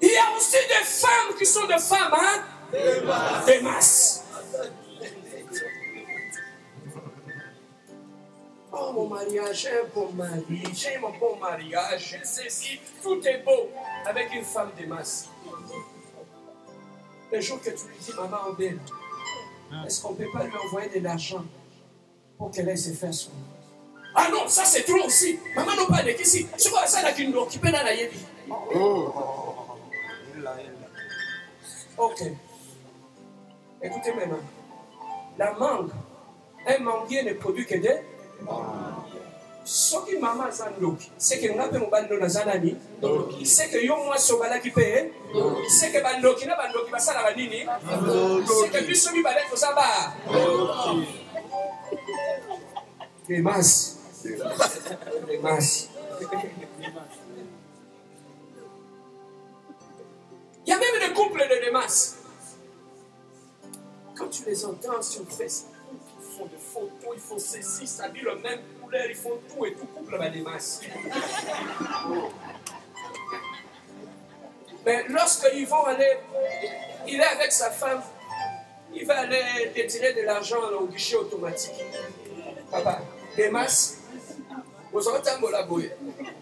Il y a aussi des femmes qui sont des femmes, hein? Masses. Oh, mon mariage, j'ai un bon mari, j'ai mon bon mariage, j'ai ceci, tout est beau avec une femme de masse. Le jour que tu lui dis, maman Obel, est-ce qu'on ne peut pas lui envoyer de l'argent pour qu'elle aille se faire soigner Ah non, ça c'est trop aussi. Maman n'a pas de ici. Tu vois ça là qui nous occupe dans la yébi. Ok. Écoutez maintenant. La mangue, un manguier ne produit que des soki mama aza ndoki seke nga mpe mobali ndo naza nani seke yo mwasi obalaki mpe seke bandoki na bandoki basalaka nini seke biso mibale toza ba demasi demasi Il y a même des couples de Demas. Quand tu les entends sur Facebook, ils font des photos, ils font ceci, ça dit le même couleur, ils font tout et tout couple va des masses. Mais lorsqu'ils vont aller, il est avec sa femme, il va aller retirer de l'argent au guichet automatique. Papa, des masses, vous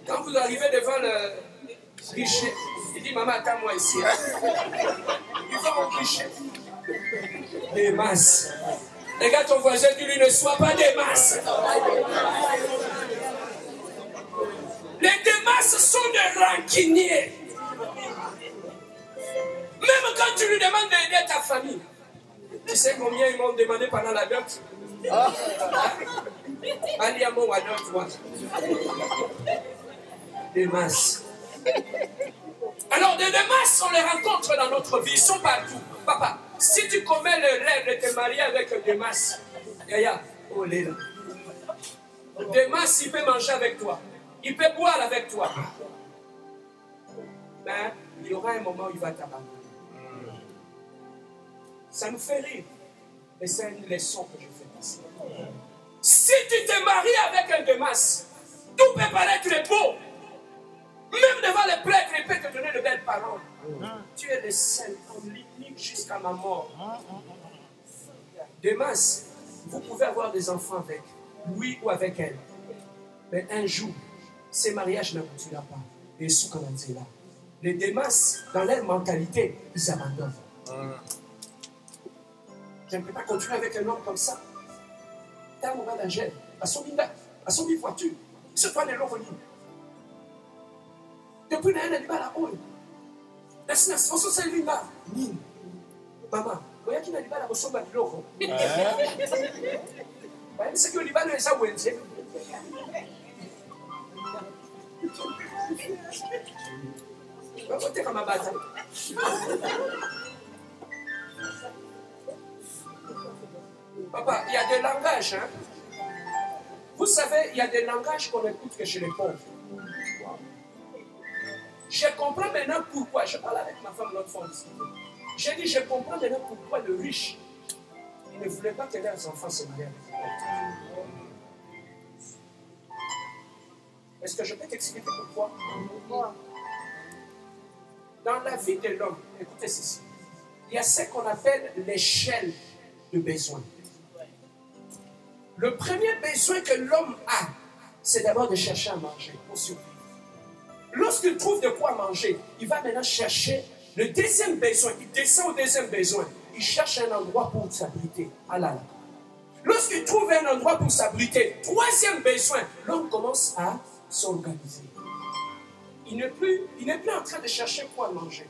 Quand vous arrivez devant le guichet, il dit Maman, attends-moi ici. Il va au guichet. Des masses. Regarde ton voisin, dis-lui ne sois pas des masses. Les démasses sont des rancuniers. Même quand tu lui demandes d'aider ta famille, tu sais combien ils m'ont demandé pendant la dot? Aliamo wa dot Des masses. Alors des masses, on les rencontre dans notre vie, ils sont partout. Papa, Si tu commets le rêve de te marier avec Demas, Yaya, oh là. Demas, il peut manger avec toi. Il peut boire avec toi. Mais il y aura un moment où il va t'abandonner. Ça nous fait rire. Mais c'est une leçon que je fais ici. Si tu te maries avec un Demas, tout peut paraître beau. Même devant les prêtres, il peut te donner de belles paroles. Tu es le seul, l'unique jusqu'à ma mort. Demas, vous pouvez avoir des enfants avec lui ou avec elle. Mais un jour, ces mariages n'aboutira pas. Et dit là. Les Demas, dans leur mentalité, ils abandonnent. Je ne peux pas continuer avec un homme comme ça. T'as moment d'angèle. À son à son voiture. C'est toi les l'origine. Depuis naenda libala oyo. Na sina soso sa linga. Nini? Mama, oyaki na libala kosomba biloko. bayebisaki yo libala eza wenze bakoteka mabata Papa, il y a des langages. Hein? Vous savez, il y a des langages qu'on écoute que chez les pauvres. Je comprends maintenant pourquoi. Je parle avec ma femme l'autre fois. J'ai dit, je comprends maintenant pourquoi le riche il ne voulait pas que leurs enfants se marient. Est-ce que je peux t'expliquer pourquoi? Dans la vie de l'homme, écoutez ceci, il y a ce qu'on appelle l'échelle de besoins. Le premier besoin que l'homme a, c'est d'abord de chercher à manger pour survivre. Lorsqu'il trouve de quoi manger, il va maintenant chercher le deuxième besoin. Il descend au deuxième besoin. Il cherche un endroit pour s'abriter. Allah. Lorsqu'il trouve un endroit pour s'abriter, troisième besoin, l'homme commence à s'organiser. Il n'est plus, plus en train de chercher quoi manger.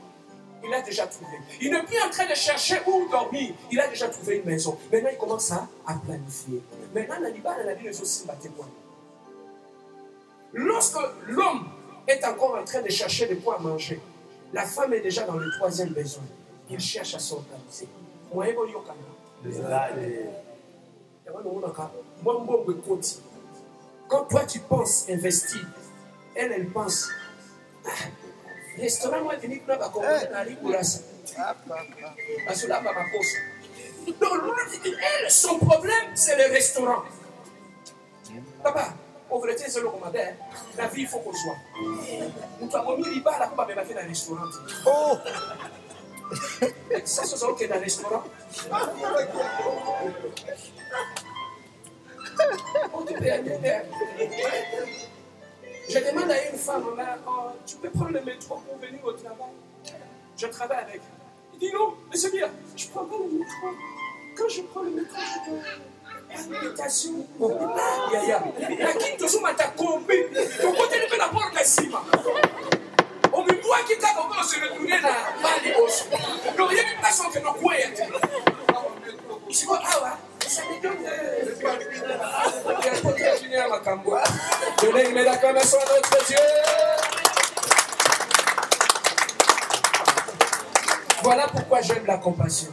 Il a déjà trouvé. Il n'est plus en train de chercher où dormir. Il a déjà trouvé une maison. Maintenant, il commence à, planifier. Maintenant, la aussi Lorsque l'homme est encore en train de chercher de quoi manger, la femme est déjà dans le troisième besoin. Il cherche à s'organiser. Quand toi tu penses investir, elle, elle pense. Ah, restaurant, moi, venu pour la Donc, elle, son problème, c'est le restaurant. Papa, pauvreté, c'est le commandeur. La vie, il faut qu'on soit. Nous avons mis l'IBA là pour dans le restaurant. Oh! Ça, c'est OK dans le restaurant. Je demande à une femme, oh, tu peux prendre le métro pour venir au travail? Je travaille avec. Il dit non, mais c'est bien, je prends pas le métro. Quand je prends le métro, je peux. lakini tozomata kombi. Tokoteli mpe na porte nsima omibwaki kaka okolo se retourne na bali oso donc yebi place okena kweya te siko awa makambo tonegimelaka meso a notre ah euh, dieu Voilà pourquoi j'aime la compassion.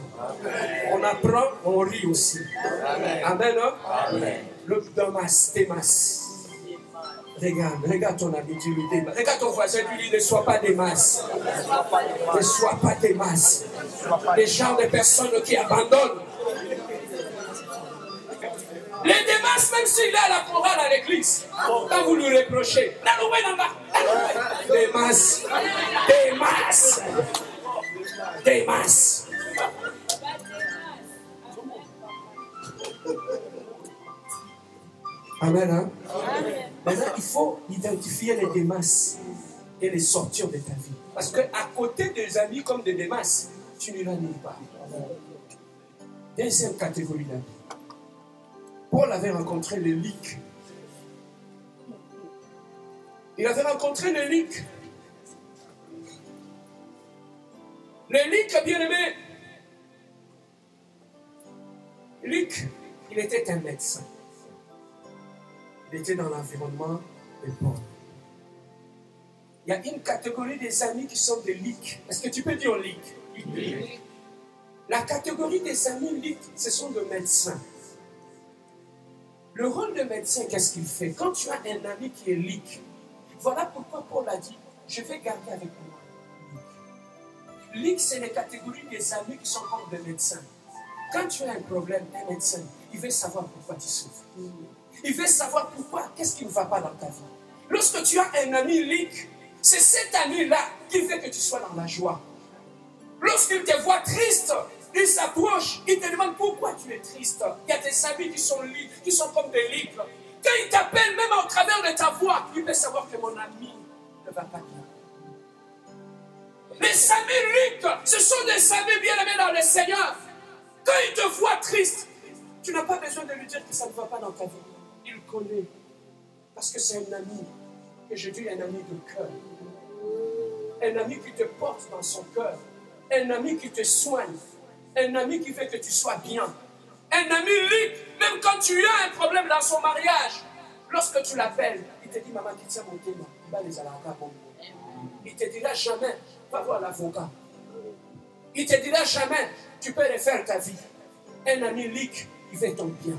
On apprend, on rit aussi. Amen. Hein? Amen. Le Damas, Démas. Regarde, regarde ton dis. Regarde ton voisin, tu lui dis ne sois pas des masses. Ne sois pas des masses. Les gens de personnes qui abandonnent. Les démasses, même s'il est à la chorale à l'église, quand vous lui reprochez, des masses, des masses, des masses. Amen. Hein? Maintenant, il faut identifier les démasses et les sortir de ta vie. Parce qu'à côté des amis comme des démasses, tu n'iras nulle part. Deuxième catégorie d'amis. Paul avait rencontré le Lic. Il avait rencontré le Lic. Le Lic, bien aimé. Luc, il était un médecin. Il était dans l'environnement des pauvres. Il y a une catégorie des amis qui sont des Lic. Est-ce que tu peux dire Lic La catégorie des amis liques, ce sont des médecins. Le rôle de médecin, qu'est-ce qu'il fait? Quand tu as un ami qui est lique, voilà pourquoi Paul a dit, je vais garder avec moi. Lique, c'est les catégories des amis qui sont comme des médecins. Quand tu as un problème, un médecin, il veut savoir pourquoi tu souffres. Il veut savoir pourquoi, qu'est-ce qui ne va pas dans ta vie. Lorsque tu as un ami lique, c'est cet ami-là qui fait que tu sois dans la joie. Lorsqu'il te voit triste, il s'approche, il te demande pourquoi tu es triste. Il y a des amis qui sont qui sont comme des livres. Quand il t'appelle, même au travers de ta voix, il peut savoir que mon ami ne va pas bien. Les liques, ce sont des amis bien-aimés dans le Seigneur. Quand il te voit triste, tu n'as pas besoin de lui dire que ça ne va pas dans ta vie. Il connaît. Parce que c'est un ami. Et je dis un ami de cœur. Un ami qui te porte dans son cœur. Un ami qui te soigne. Un ami qui fait que tu sois bien. Un ami libre, même quand tu as un problème dans son mariage, lorsque tu l'appelles, il te dit Maman, quitte mon thème. Il va les Il te dira jamais, va voir l'avocat. Il te dira jamais, tu peux refaire ta vie. Un ami libre, il fait ton bien.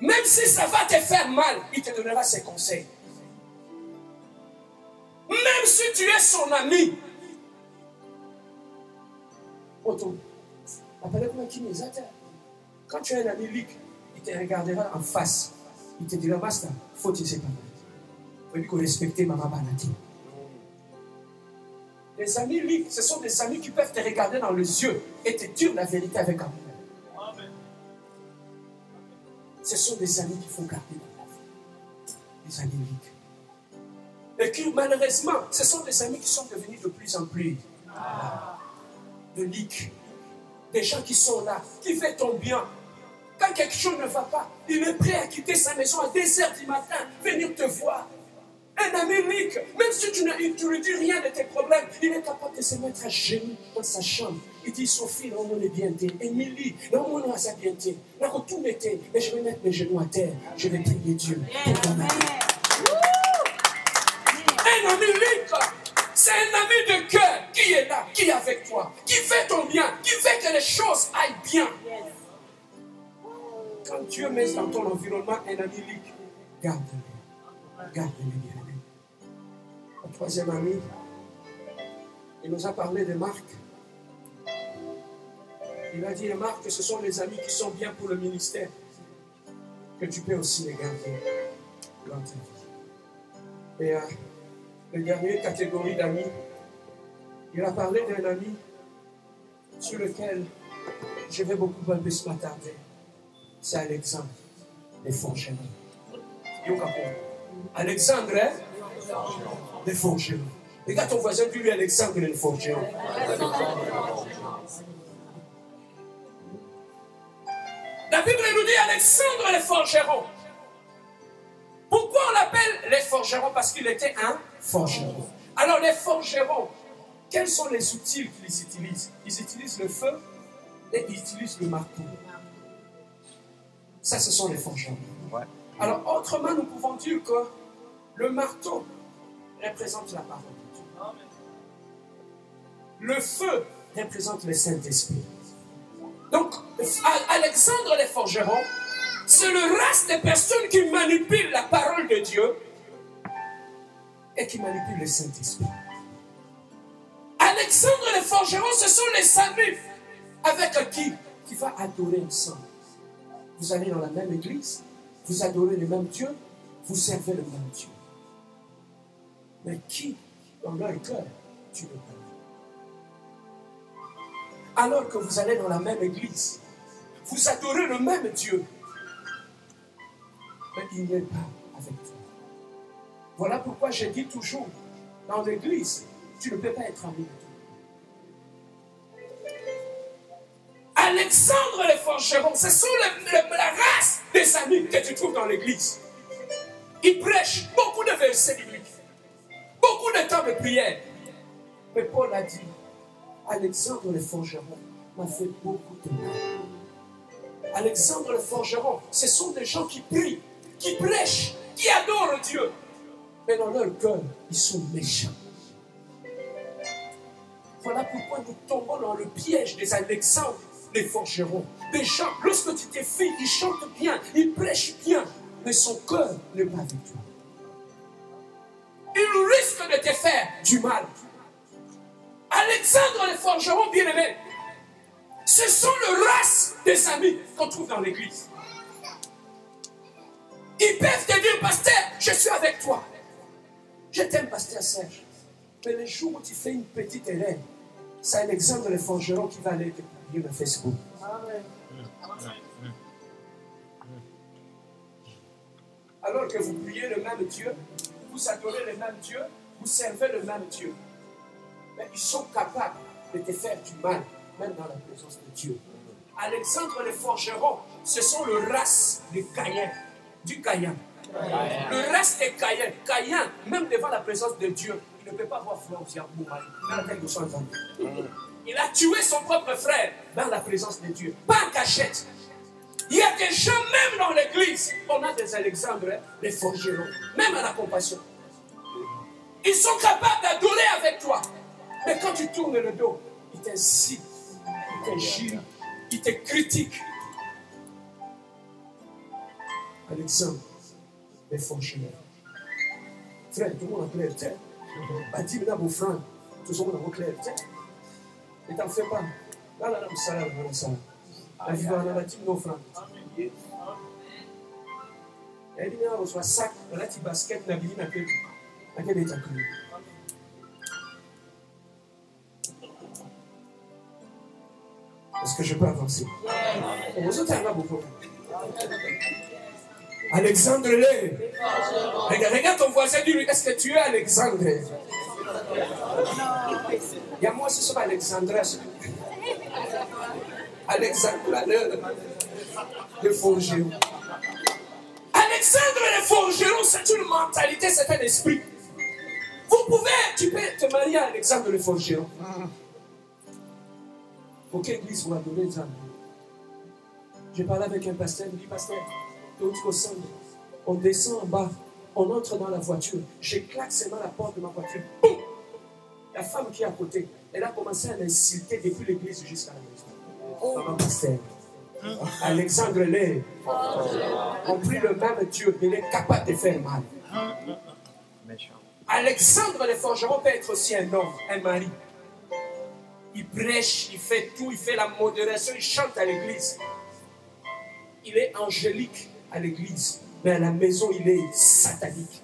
Même si ça va te faire mal, il te donnera ses conseils. Même si tu es son ami. Quand tu as un ami lique, il te regardera en face. Il te dira, basta, faut que tu pas. Il faut respecter ma banati. Les amis liques, ce sont des amis qui peuvent te regarder dans les yeux et te dire la vérité avec amour. Ce sont des amis qu'il faut garder dans la vie. Des amis liques. Et qui, malheureusement, ce sont des amis qui sont devenus de plus en plus de liques. Des gens qui sont là, qui font ton bien. Quand quelque chose ne va pas, il est prêt à quitter sa maison à 10 heures du matin, venir te voir. Un ami lique, même si tu ne lui dis rien de tes problèmes, il est capable de se mettre à genoux dans sa chambre. Il dit Sophie, non, on est bien Émilie, non, on est bien Non, tout était, mais je vais mettre mes genoux à terre. Je vais prier Dieu pour ton un ami libre, c'est un ami de cœur qui est là, qui est avec toi, qui fait ton bien, qui fait que les choses aillent bien. Quand Dieu met dans ton environnement un ami libre, garde-le. Garde-le bien. Troisième ami, il nous a parlé de Marc. Il a dit Marc que ce sont les amis qui sont bien pour le ministère, que tu peux aussi les garder dans ta vie. Et euh, la dernière catégorie d'amis, il a parlé d'un ami sur lequel je vais beaucoup un peu se m'attarder. C'est Alexandre, les. Alexandre, les Forgerons. Regarde ton voisin, lui, Alexandre, les Forgerons. La Bible nous dit Alexandre les forgerons. Pourquoi on l'appelle les forgerons? Parce qu'il était un forgeron. Alors les forgerons, quels sont les outils qu'ils utilisent? Ils utilisent le feu et ils utilisent le marteau. Ça, ce sont les forgerons. Alors autrement, nous pouvons dire que le marteau représente la parole de Dieu. Le feu représente le Saint-Esprit. Donc, Alexandre les forgerons, c'est le reste des personnes qui manipulent la parole de Dieu et qui manipulent le Saint-Esprit. Alexandre les forgerons, ce sont les amis avec qui? Qui va adorer ensemble. Vous allez dans la même église, vous adorez le même Dieu, vous servez le même Dieu. Mais qui, dans leur cœur, tu le connais? Alors que vous allez dans la même église, vous adorez le même Dieu, il n'est pas avec toi. Voilà pourquoi je dis toujours, dans l'église, tu ne peux pas être ami. Alexandre les forgerons, ce sont la race des amis que tu trouves dans l'église. Ils prêchent beaucoup de versets bibliques, beaucoup de temps de prière. Mais Paul a dit, Alexandre les forgerons m'a fait beaucoup de mal. Alexandre le forgeron, ce sont des gens qui prient qui prêchent, qui adorent Dieu. Mais dans leur cœur, ils sont méchants. Voilà pourquoi nous tombons dans le piège des Alexandres, les forgerons. Des gens, lorsque tu t'es fait, ils chantent bien, ils prêchent bien, mais son cœur n'est pas avec toi. Il risque de te faire du mal. Alexandre les forgerons, bien aimés, ce sont le race des amis qu'on trouve dans l'église. Ils peuvent te dire, pasteur, je suis avec toi. Je t'aime, pasteur Serge. Mais le jour où tu fais une petite erreur, c'est Alexandre le forgeron qui va aller te publier sur Facebook. Alors que vous priez le même Dieu, vous adorez le même Dieu, vous servez le même Dieu. Mais ils sont capables de te faire du mal, même dans la présence de Dieu. Alexandre le forgeron, ce sont le race de Caïn, du Caïn. Le reste est Caïn. Caïn, même devant la présence de Dieu, il ne peut pas voir Flore Il a tué son propre frère dans la présence de Dieu, pas en cachette. Il y a des gens, même dans l'église, on a des Alexandres, des forgerons, même à la compassion. Ils sont capables d'adorer avec toi. Mais quand tu tournes le dos, ils t'incitent, ils t'injurent, ils te critiquent. Alexandre, les forgerons. Frère, tout le monde a clair, tiens. Bah, dis moi mon frère, tout le monde a clair, tiens. Ne t'en fais pas. Là, là, là, là, là. La vie va la team, nos frères. Elle dit, on reçoit sac, on a petit basket, n'a que. La quelle est inclus. Est-ce que je peux avancer? Alexandre Lé. Regarde, regarde ton voisin, dis-lui, est-ce que tu es Alexandre? Il y a moi aussi, c'est Alexandre. Alexandre le, forgeron. Alexandre le forgeron, c'est une mentalité, c'est un esprit. Vous pouvez, tu peux te marier à Alexandre le forgeron. Quelle église vous adorez Alexandre J'ai parlé avec un pasteur, il dit, pasteur, on descend en bas, on entre dans la voiture, j'éclate seulement la porte de ma voiture. La femme qui est à côté, elle a commencé à m'insulter depuis l'église jusqu'à la maison. Alexandre Lé ont pris le même Dieu, il est capable de faire mal. Alexandre le forgeron peut être aussi un homme, un mari. Il prêche, il fait tout, il fait la modération, il chante à l'église. Il est angélique à l'église, mais à la maison, il est satanique.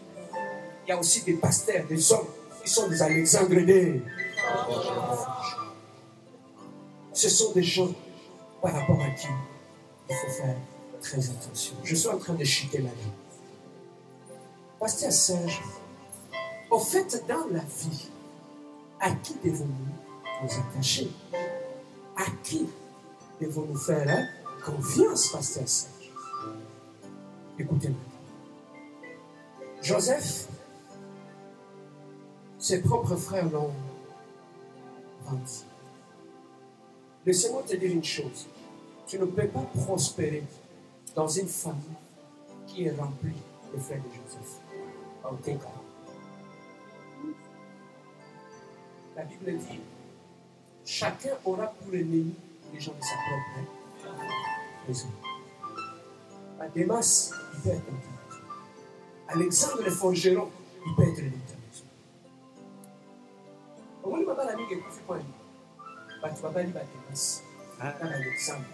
Il y a aussi des pasteurs, des hommes qui sont des Alexandre Lé. Ce sont des gens par rapport à qui il faut faire très attention. Je suis en train de chuter la vie. Pasteur Serge, au fait, dans la vie, à qui devons-nous nous attacher? À qui devons-nous faire confiance, Pasteur Serge? Écoutez-moi. Joseph, ses propres frères l'ont vendu. Laissez-moi te dire une chose. Tu ne peux pas prospérer dans une famille qui est remplie de frères de Joseph. La Bible dit chacun aura pour ennemi les gens de sa propre maison. Démas, il peut être dans Alexandre le forgeron, il peut être dans ta maison. Il m'a pas qui est kaka alexandre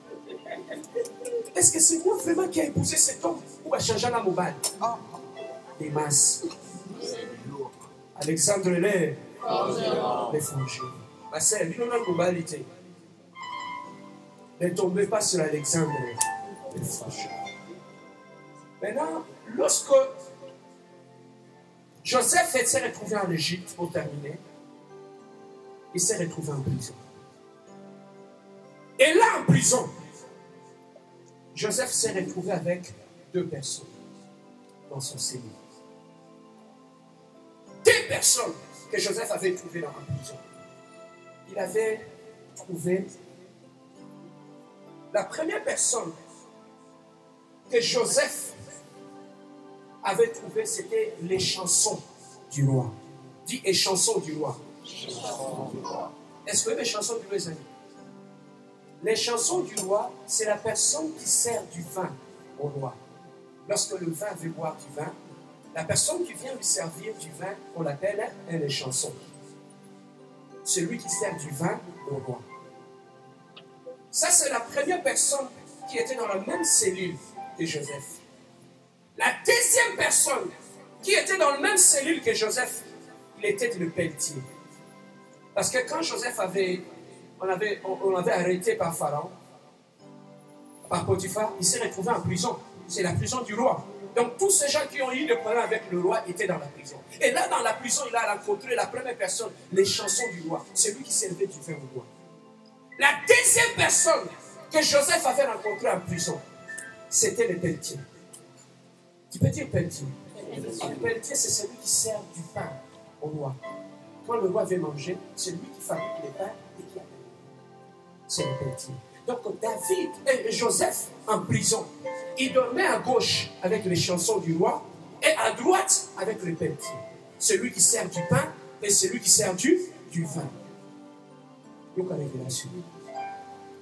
est-ce que c'est moi vraiment qui a épousé cet homme ou a changé la mobile? Des masses. Alexandre Lé, les fongés. Ma sœur, lui, on a globalité. Ne tombez pas sur Alexandre les fongés. Maintenant, lorsque Joseph s'est retrouvé en Égypte pour terminer, il s'est retrouvé en prison. Et là, en prison, Joseph s'est retrouvé avec deux personnes dans son cellule. Deux personnes que Joseph avait trouvées dans la prison. Il avait trouvé la première personne que Joseph avait trouvée, c'était les chansons du roi. Dit les chansons du roi. Est-ce que les chansons du roi, les amis Les chansons du roi, c'est la personne qui sert du vin au roi. Lorsque le vin veut boire du vin, la personne qui vient lui servir du vin, on l'appelle un les chansons. Celui qui sert du vin au roi. Ça, c'est la première personne qui était dans la même cellule que Joseph. La deuxième personne qui était dans la même cellule que Joseph, il était le pelletier. Parce que quand Joseph avait, on avait, arrêté par Pharaon, par Potiphar, il s'est retrouvé en prison. C'est la prison du roi. Donc tous ces gens qui ont eu le problème avec le roi étaient dans la prison. Et là, dans la prison, il a rencontré la première personne, les chansons du roi. C'est lui qui servait du vin au roi. La deuxième personne que Joseph avait rencontrée en prison, c'était le pelletier. Tu peux dire pelletier Le pelletier, c'est celui qui sert du pain au roi. Quand le roi veut manger, c'est lui qui fabrique les pains et qui appelle. C'est le pelletier. Donc David et Joseph en prison, ils dormaient à gauche avec les chansons du roi et à droite avec le pelletier. Celui qui sert du pain et celui qui sert du, vin. Donc la révélation.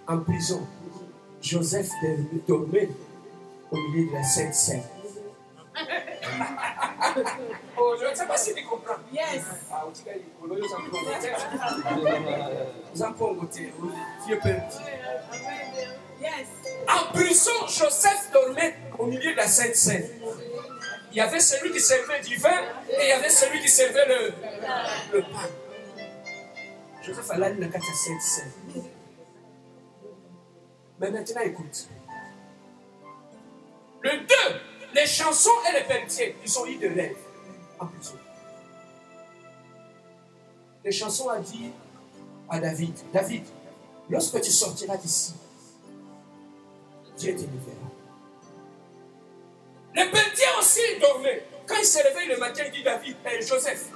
En prison, Joseph dormait au milieu de la Sainte Seine. oh, je ne sais pas si tu comprends. Yes. Ah, en prison, Joseph dormait au milieu de la Sainte Seine. Il y avait celui qui servait du vin et il y avait celui qui servait le, le pain. Joseph allait dans la Sainte Seine. Mais maintenant, écoute. Le 2, les chansons et les pelletiers, ils sont eu de rêve en prison. Les chansons a dit à David, David, lorsque tu sortiras d'ici, Dieu te verra. Les pelletiers aussi dormaient. Quand il s'est réveillé le matin, il dit David, Joseph,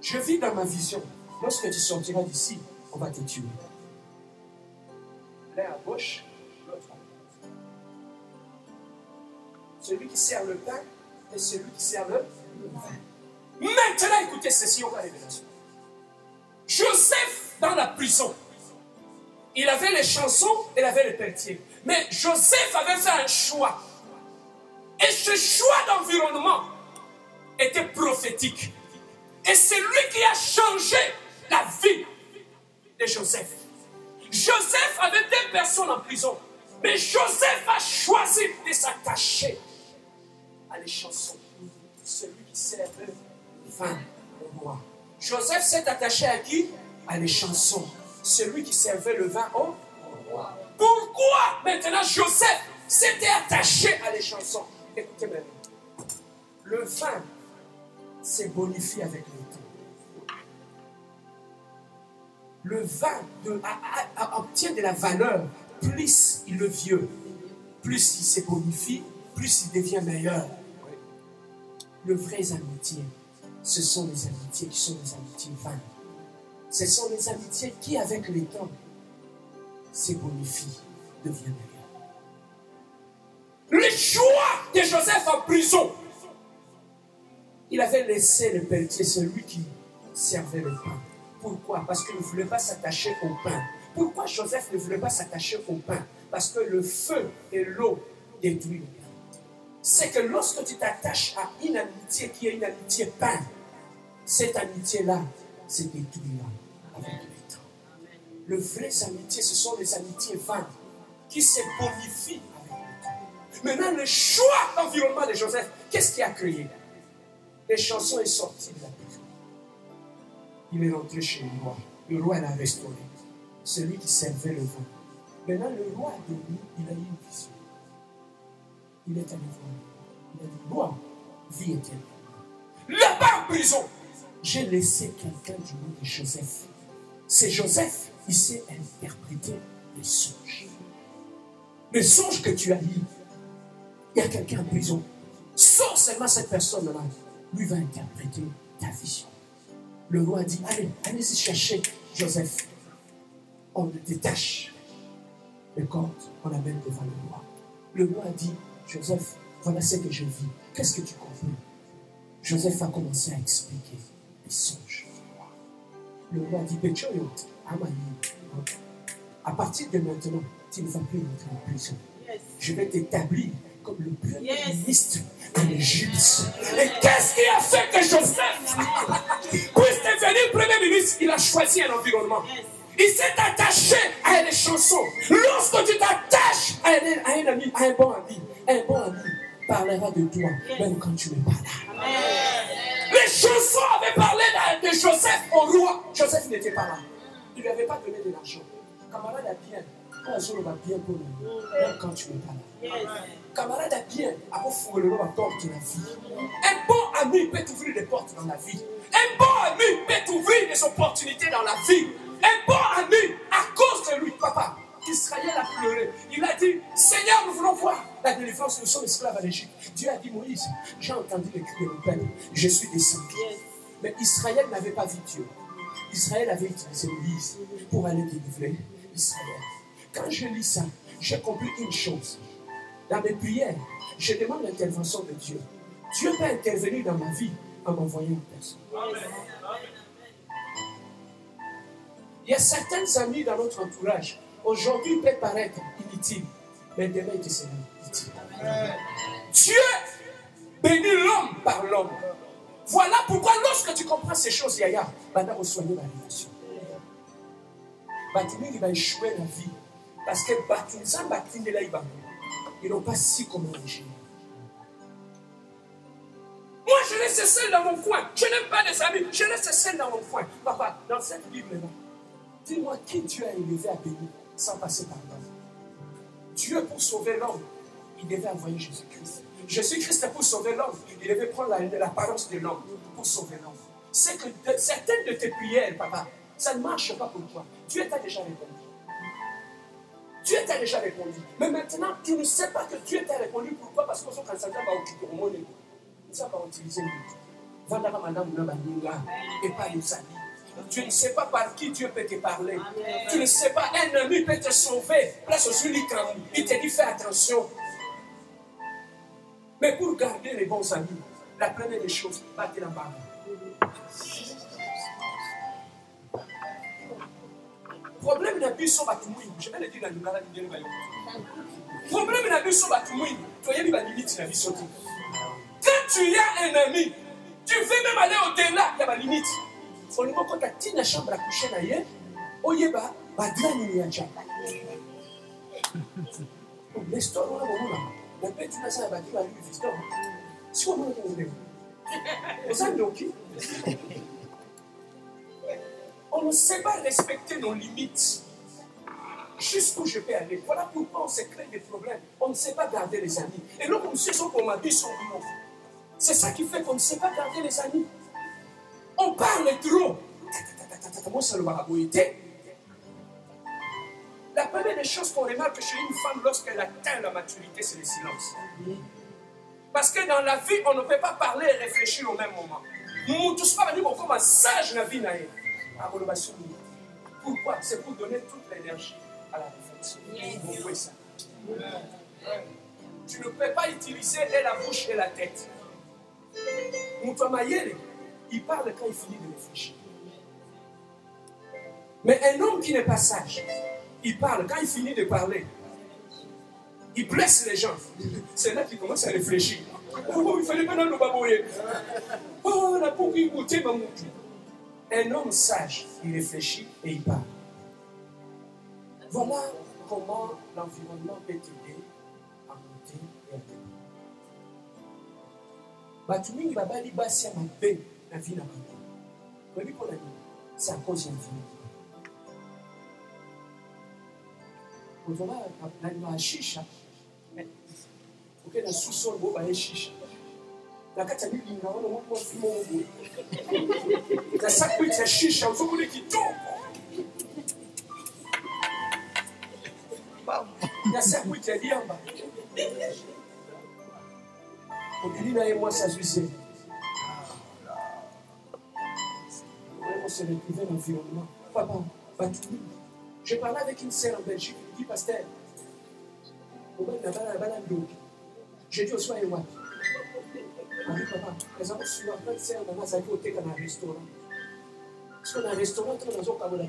je vis dans ma vision. Lorsque tu sortiras d'ici, on va te tuer. L'un à gauche, Celui qui sert le pain et celui qui sert le vin. Maintenant, écoutez ceci, on va révélation. Joseph dans la prison. Il avait les chansons, il avait les pelletiers. Mais Joseph avait fait un choix. Et ce choix d'environnement était prophétique. Et c'est lui qui a changé la vie de Joseph. Joseph avait deux personnes en prison. Mais Joseph a choisi de s'attacher à les chansons. Celui qui sert le vin au roi. Joseph s'est attaché à qui? À les chansons. Celui qui servait le vin au roi. Pourquoi maintenant Joseph s'était attaché à les chansons? Écoutez maintenant. Le vin s'est bonifié avec le temps. Le vin obtient de la valeur. Plus il le vieux, plus il se bonifie, plus il devient meilleur. Le vrai amitié, ce sont les amitiés qui sont des amitiés vaines. Ce sont les amitiés qui, avec le temps, se bonifient, deviennent meilleures. Le choix de Joseph en prison, il avait laissé le pelletier, celui qui servait le pain. Pourquoi? Parce qu'il ne voulait pas s'attacher au pain. Pourquoi Joseph ne voulait pas s'attacher au pain? Parce que le feu et l'eau détruisent le pain. C'est que lorsque tu t'attaches à une amitié qui est une amitié pain, cette amitié-là se détruira avec le temps. Le vrai amitié, ce sont les amitiés vaines qui se bonifient avec le temps. Maintenant, le choix d'environnement de Joseph, qu'est-ce qui a créé? Les chansons sont sorties de la prison. Il est rentré chez le roi. Le roi l'a restauré. Celui qui servait le vin. Maintenant, le roi a dormi, il a eu une vision. Il est allé voir. Il a dit, roi, vie éternelle. Là-bas en prison, j'ai laissé quelqu'un du nom de Joseph. C'est Joseph, il sait interpréter les songes. le songe que tu as eu, il y a quelqu'un en prison. Sors seulement cette personne-là. Lui va interpréter ta vision. Le roi dit, allez, allez-y chercher Joseph. On le détache le corps, on l'amène devant le roi. Le roi a dit, Joseph, voilà ce que je vis. Qu'est-ce que tu comprends? Joseph a commencé à expliquer les songes du roi. Le roi dit, Bechoyo, à partir de maintenant, tu ne vas plus entrer en prison. Je vais t'établir comme le premier ministre en Égypte. Et qu'est-ce qui a fait que Joseph puisse devenir premier ministre? Il a choisi un environnement. Il s'est attaché à une chanson. Lorsque tu t'attaches à, un, ami, à un bon ami, un bon ami parlera de toi, même quand tu n'es pas là. Les chansons avaient parlé de Joseph au roi. Joseph n'était pas là. Il ne lui avait pas donné de l'argent. Camarade a bien. Quand va bien pour nous, même quand tu n'es pas là. Camarade a bien. De le la porte de la vie. Un bon ami peut ouvrir des portes dans la vie. Un bon ami peut ouvrir des opportunités dans la vie. Un bon ami, à cause de lui, papa, Israël a pleuré. Il a dit, Seigneur, nous voulons voir la délivrance, nous sommes esclaves à l'Égypte. Dieu a dit, Moïse, j'ai entendu les cris de mon père, je suis descendu. Mais Israël n'avait pas vu Dieu. Israël avait utilisé Moïse pour aller délivrer Israël. Quand je lis ça, j'ai compris une chose. Dans mes prières, je demande l'intervention de Dieu. Dieu peut intervenir dans ma vie en m'envoyant une personne. Il y a certains amis dans notre entourage. Aujourd'hui, peuvent paraître inutiles, mais demain, ils seront utiles. Dieu bénit l'homme par l'homme. Voilà pourquoi lorsque tu comprends ces choses, Yaya, maintenant reçoyez ma révélation. Batini, il va échouer la vie. Parce que Batini, sans Batini, là, ils n'ont pas si agir. Moi, je reste seul dans mon coin. Je n'aime pas les amis. Je reste seul dans mon coin. Papa, dans cette Bible-là, Dis-moi qui Dieu a élevé à bénir sans passer par l'homme. Dieu, pour sauver l'homme, il devait envoyer Jésus-Christ. Jésus-Christ, pour sauver l'homme, il devait prendre l'apparence de l'homme pour sauver l'homme. C'est que certaines de tes prières, papa, ça ne marche pas pour toi. Dieu t'a déjà répondu. Dieu t'a déjà répondu. Mais maintenant, tu ne sais pas que Dieu t'a répondu. Pourquoi? Parce que son cancer va occuper au monde. Il ne pas utiliser le madame et pas les amis. Tu ne sais pas par qui Dieu peut te parler. Tu ne sais pas, un ami peut te sauver. Place sur Il te dit fais attention. Mais pour garder les bons amis, la première des choses, battez la barre. Problème n'a plus sur Batumouine. Je vais le dire dans le malade de Problème n'a plus sur Batumouine. Tu as la limite la vie sautée. Quand tu as un ami, tu veux même aller au-delà de la limite olingi okota ntina chambre akushe na ye oyeba badira nini ya njamba lestor wana bomona na mpe ntina sa ya badira ali visitor si omona kongoleko eza ndoki on ne sait pas respecter nos limites jusqu'où je peux aller. Voilà pourquoi on se crée des problèmes. On ne sait pas garder les amis. Et donc, on sait ce qu'on m'a dit son C'est ça qui fait qu'on ne sait pas garder les amis. On parle trop. La première des choses qu'on remarque chez une femme lorsqu'elle atteint la maturité, c'est le silence. Parce que dans la vie, on ne peut pas parler et réfléchir au même moment. Nous tous pas venir comme un sage la vie. Pourquoi? C'est pour donner toute l'énergie à la réflexion. Tu ne peux pas utiliser la bouche et la tête. Il parle quand il finit de réfléchir. Mais un homme qui n'est pas sage, il parle quand il finit de parler. Il blesse les gens. C'est là qu'il commence à réfléchir. Oh, il fallait pas nous babouiller. Oh, la Un homme sage, il réfléchit et il parle. Voilà comment l'environnement peut aider à monter et à développer. La vie n'a pas été. C'est à cause d'une vie. ozoma nalima ya shisha oke na sous-sol bo baye shisha na kati ya milinga wana moko fimo boye na sakwiti ya shisha ozomona kitoko nasi akwita liamba obili na ye se retrouvait l'environnement. Papa, Batouli. Je parlais avec une sœur en Belgique, il dit, pasteur, j'ai dit au soir moi. Ah oui, papa, les enfants sur la de sœur, dans la au thé, dans un restaurant. Parce qu'on a un restaurant, on a un comme la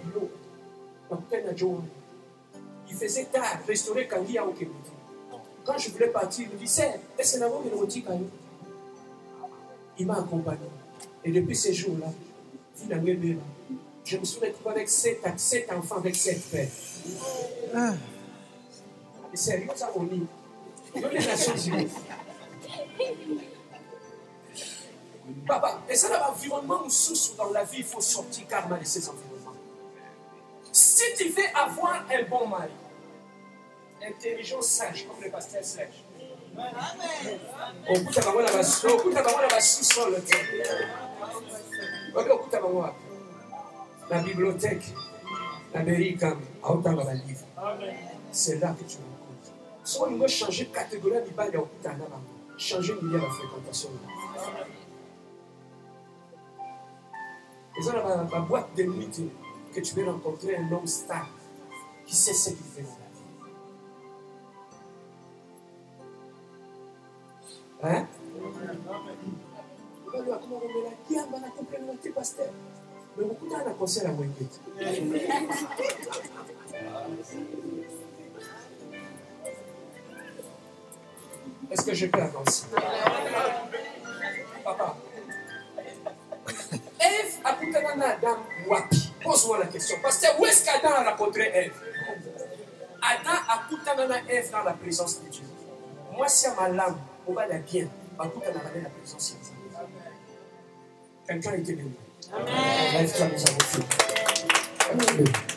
bio. Il faisait tard, restaurer quand il y a au Québec. Quand je voulais partir, il me dit, c'est, est-ce que là-bas, il y a Il m'a accompagné. Et depuis ces jours-là, je me suis retrouvé avec sept, sept enfants, avec sept pères. Ah. C'est sérieux, ça, on dit. les Nations Unies. Papa, et ça, l'environnement où sous dans la vie, il faut sortir carrément de ces environnements. Si tu veux avoir un bon mari, intelligent, sage, comme le pasteur sage, okuta bango na basous-sol te oke okuta bango wapi la bibliothèque l'amérique aotanga balivre c'est là que tu rencontres. So olingo changer catégorie ya mibali ya okutana na bango changer milieu ya fréquentation eza na baboîte de nuit que tu veux rencontrer un homme stable qui sait ce qu'il fait Hein? Est-ce que je peux avancer? Papa. Ève a kutana na Adam wapi? Pose-moi la question. Pasteur, où est-ce qu'Adam a rencontré Ève? Adam a kutana na Ève dans la présence de Dieu. Moi, c'est ma langue obala bien bakutana bale na présence ya nzambe quelqu'un était béni Amen. Lève-toi, nous avons fait. Amen.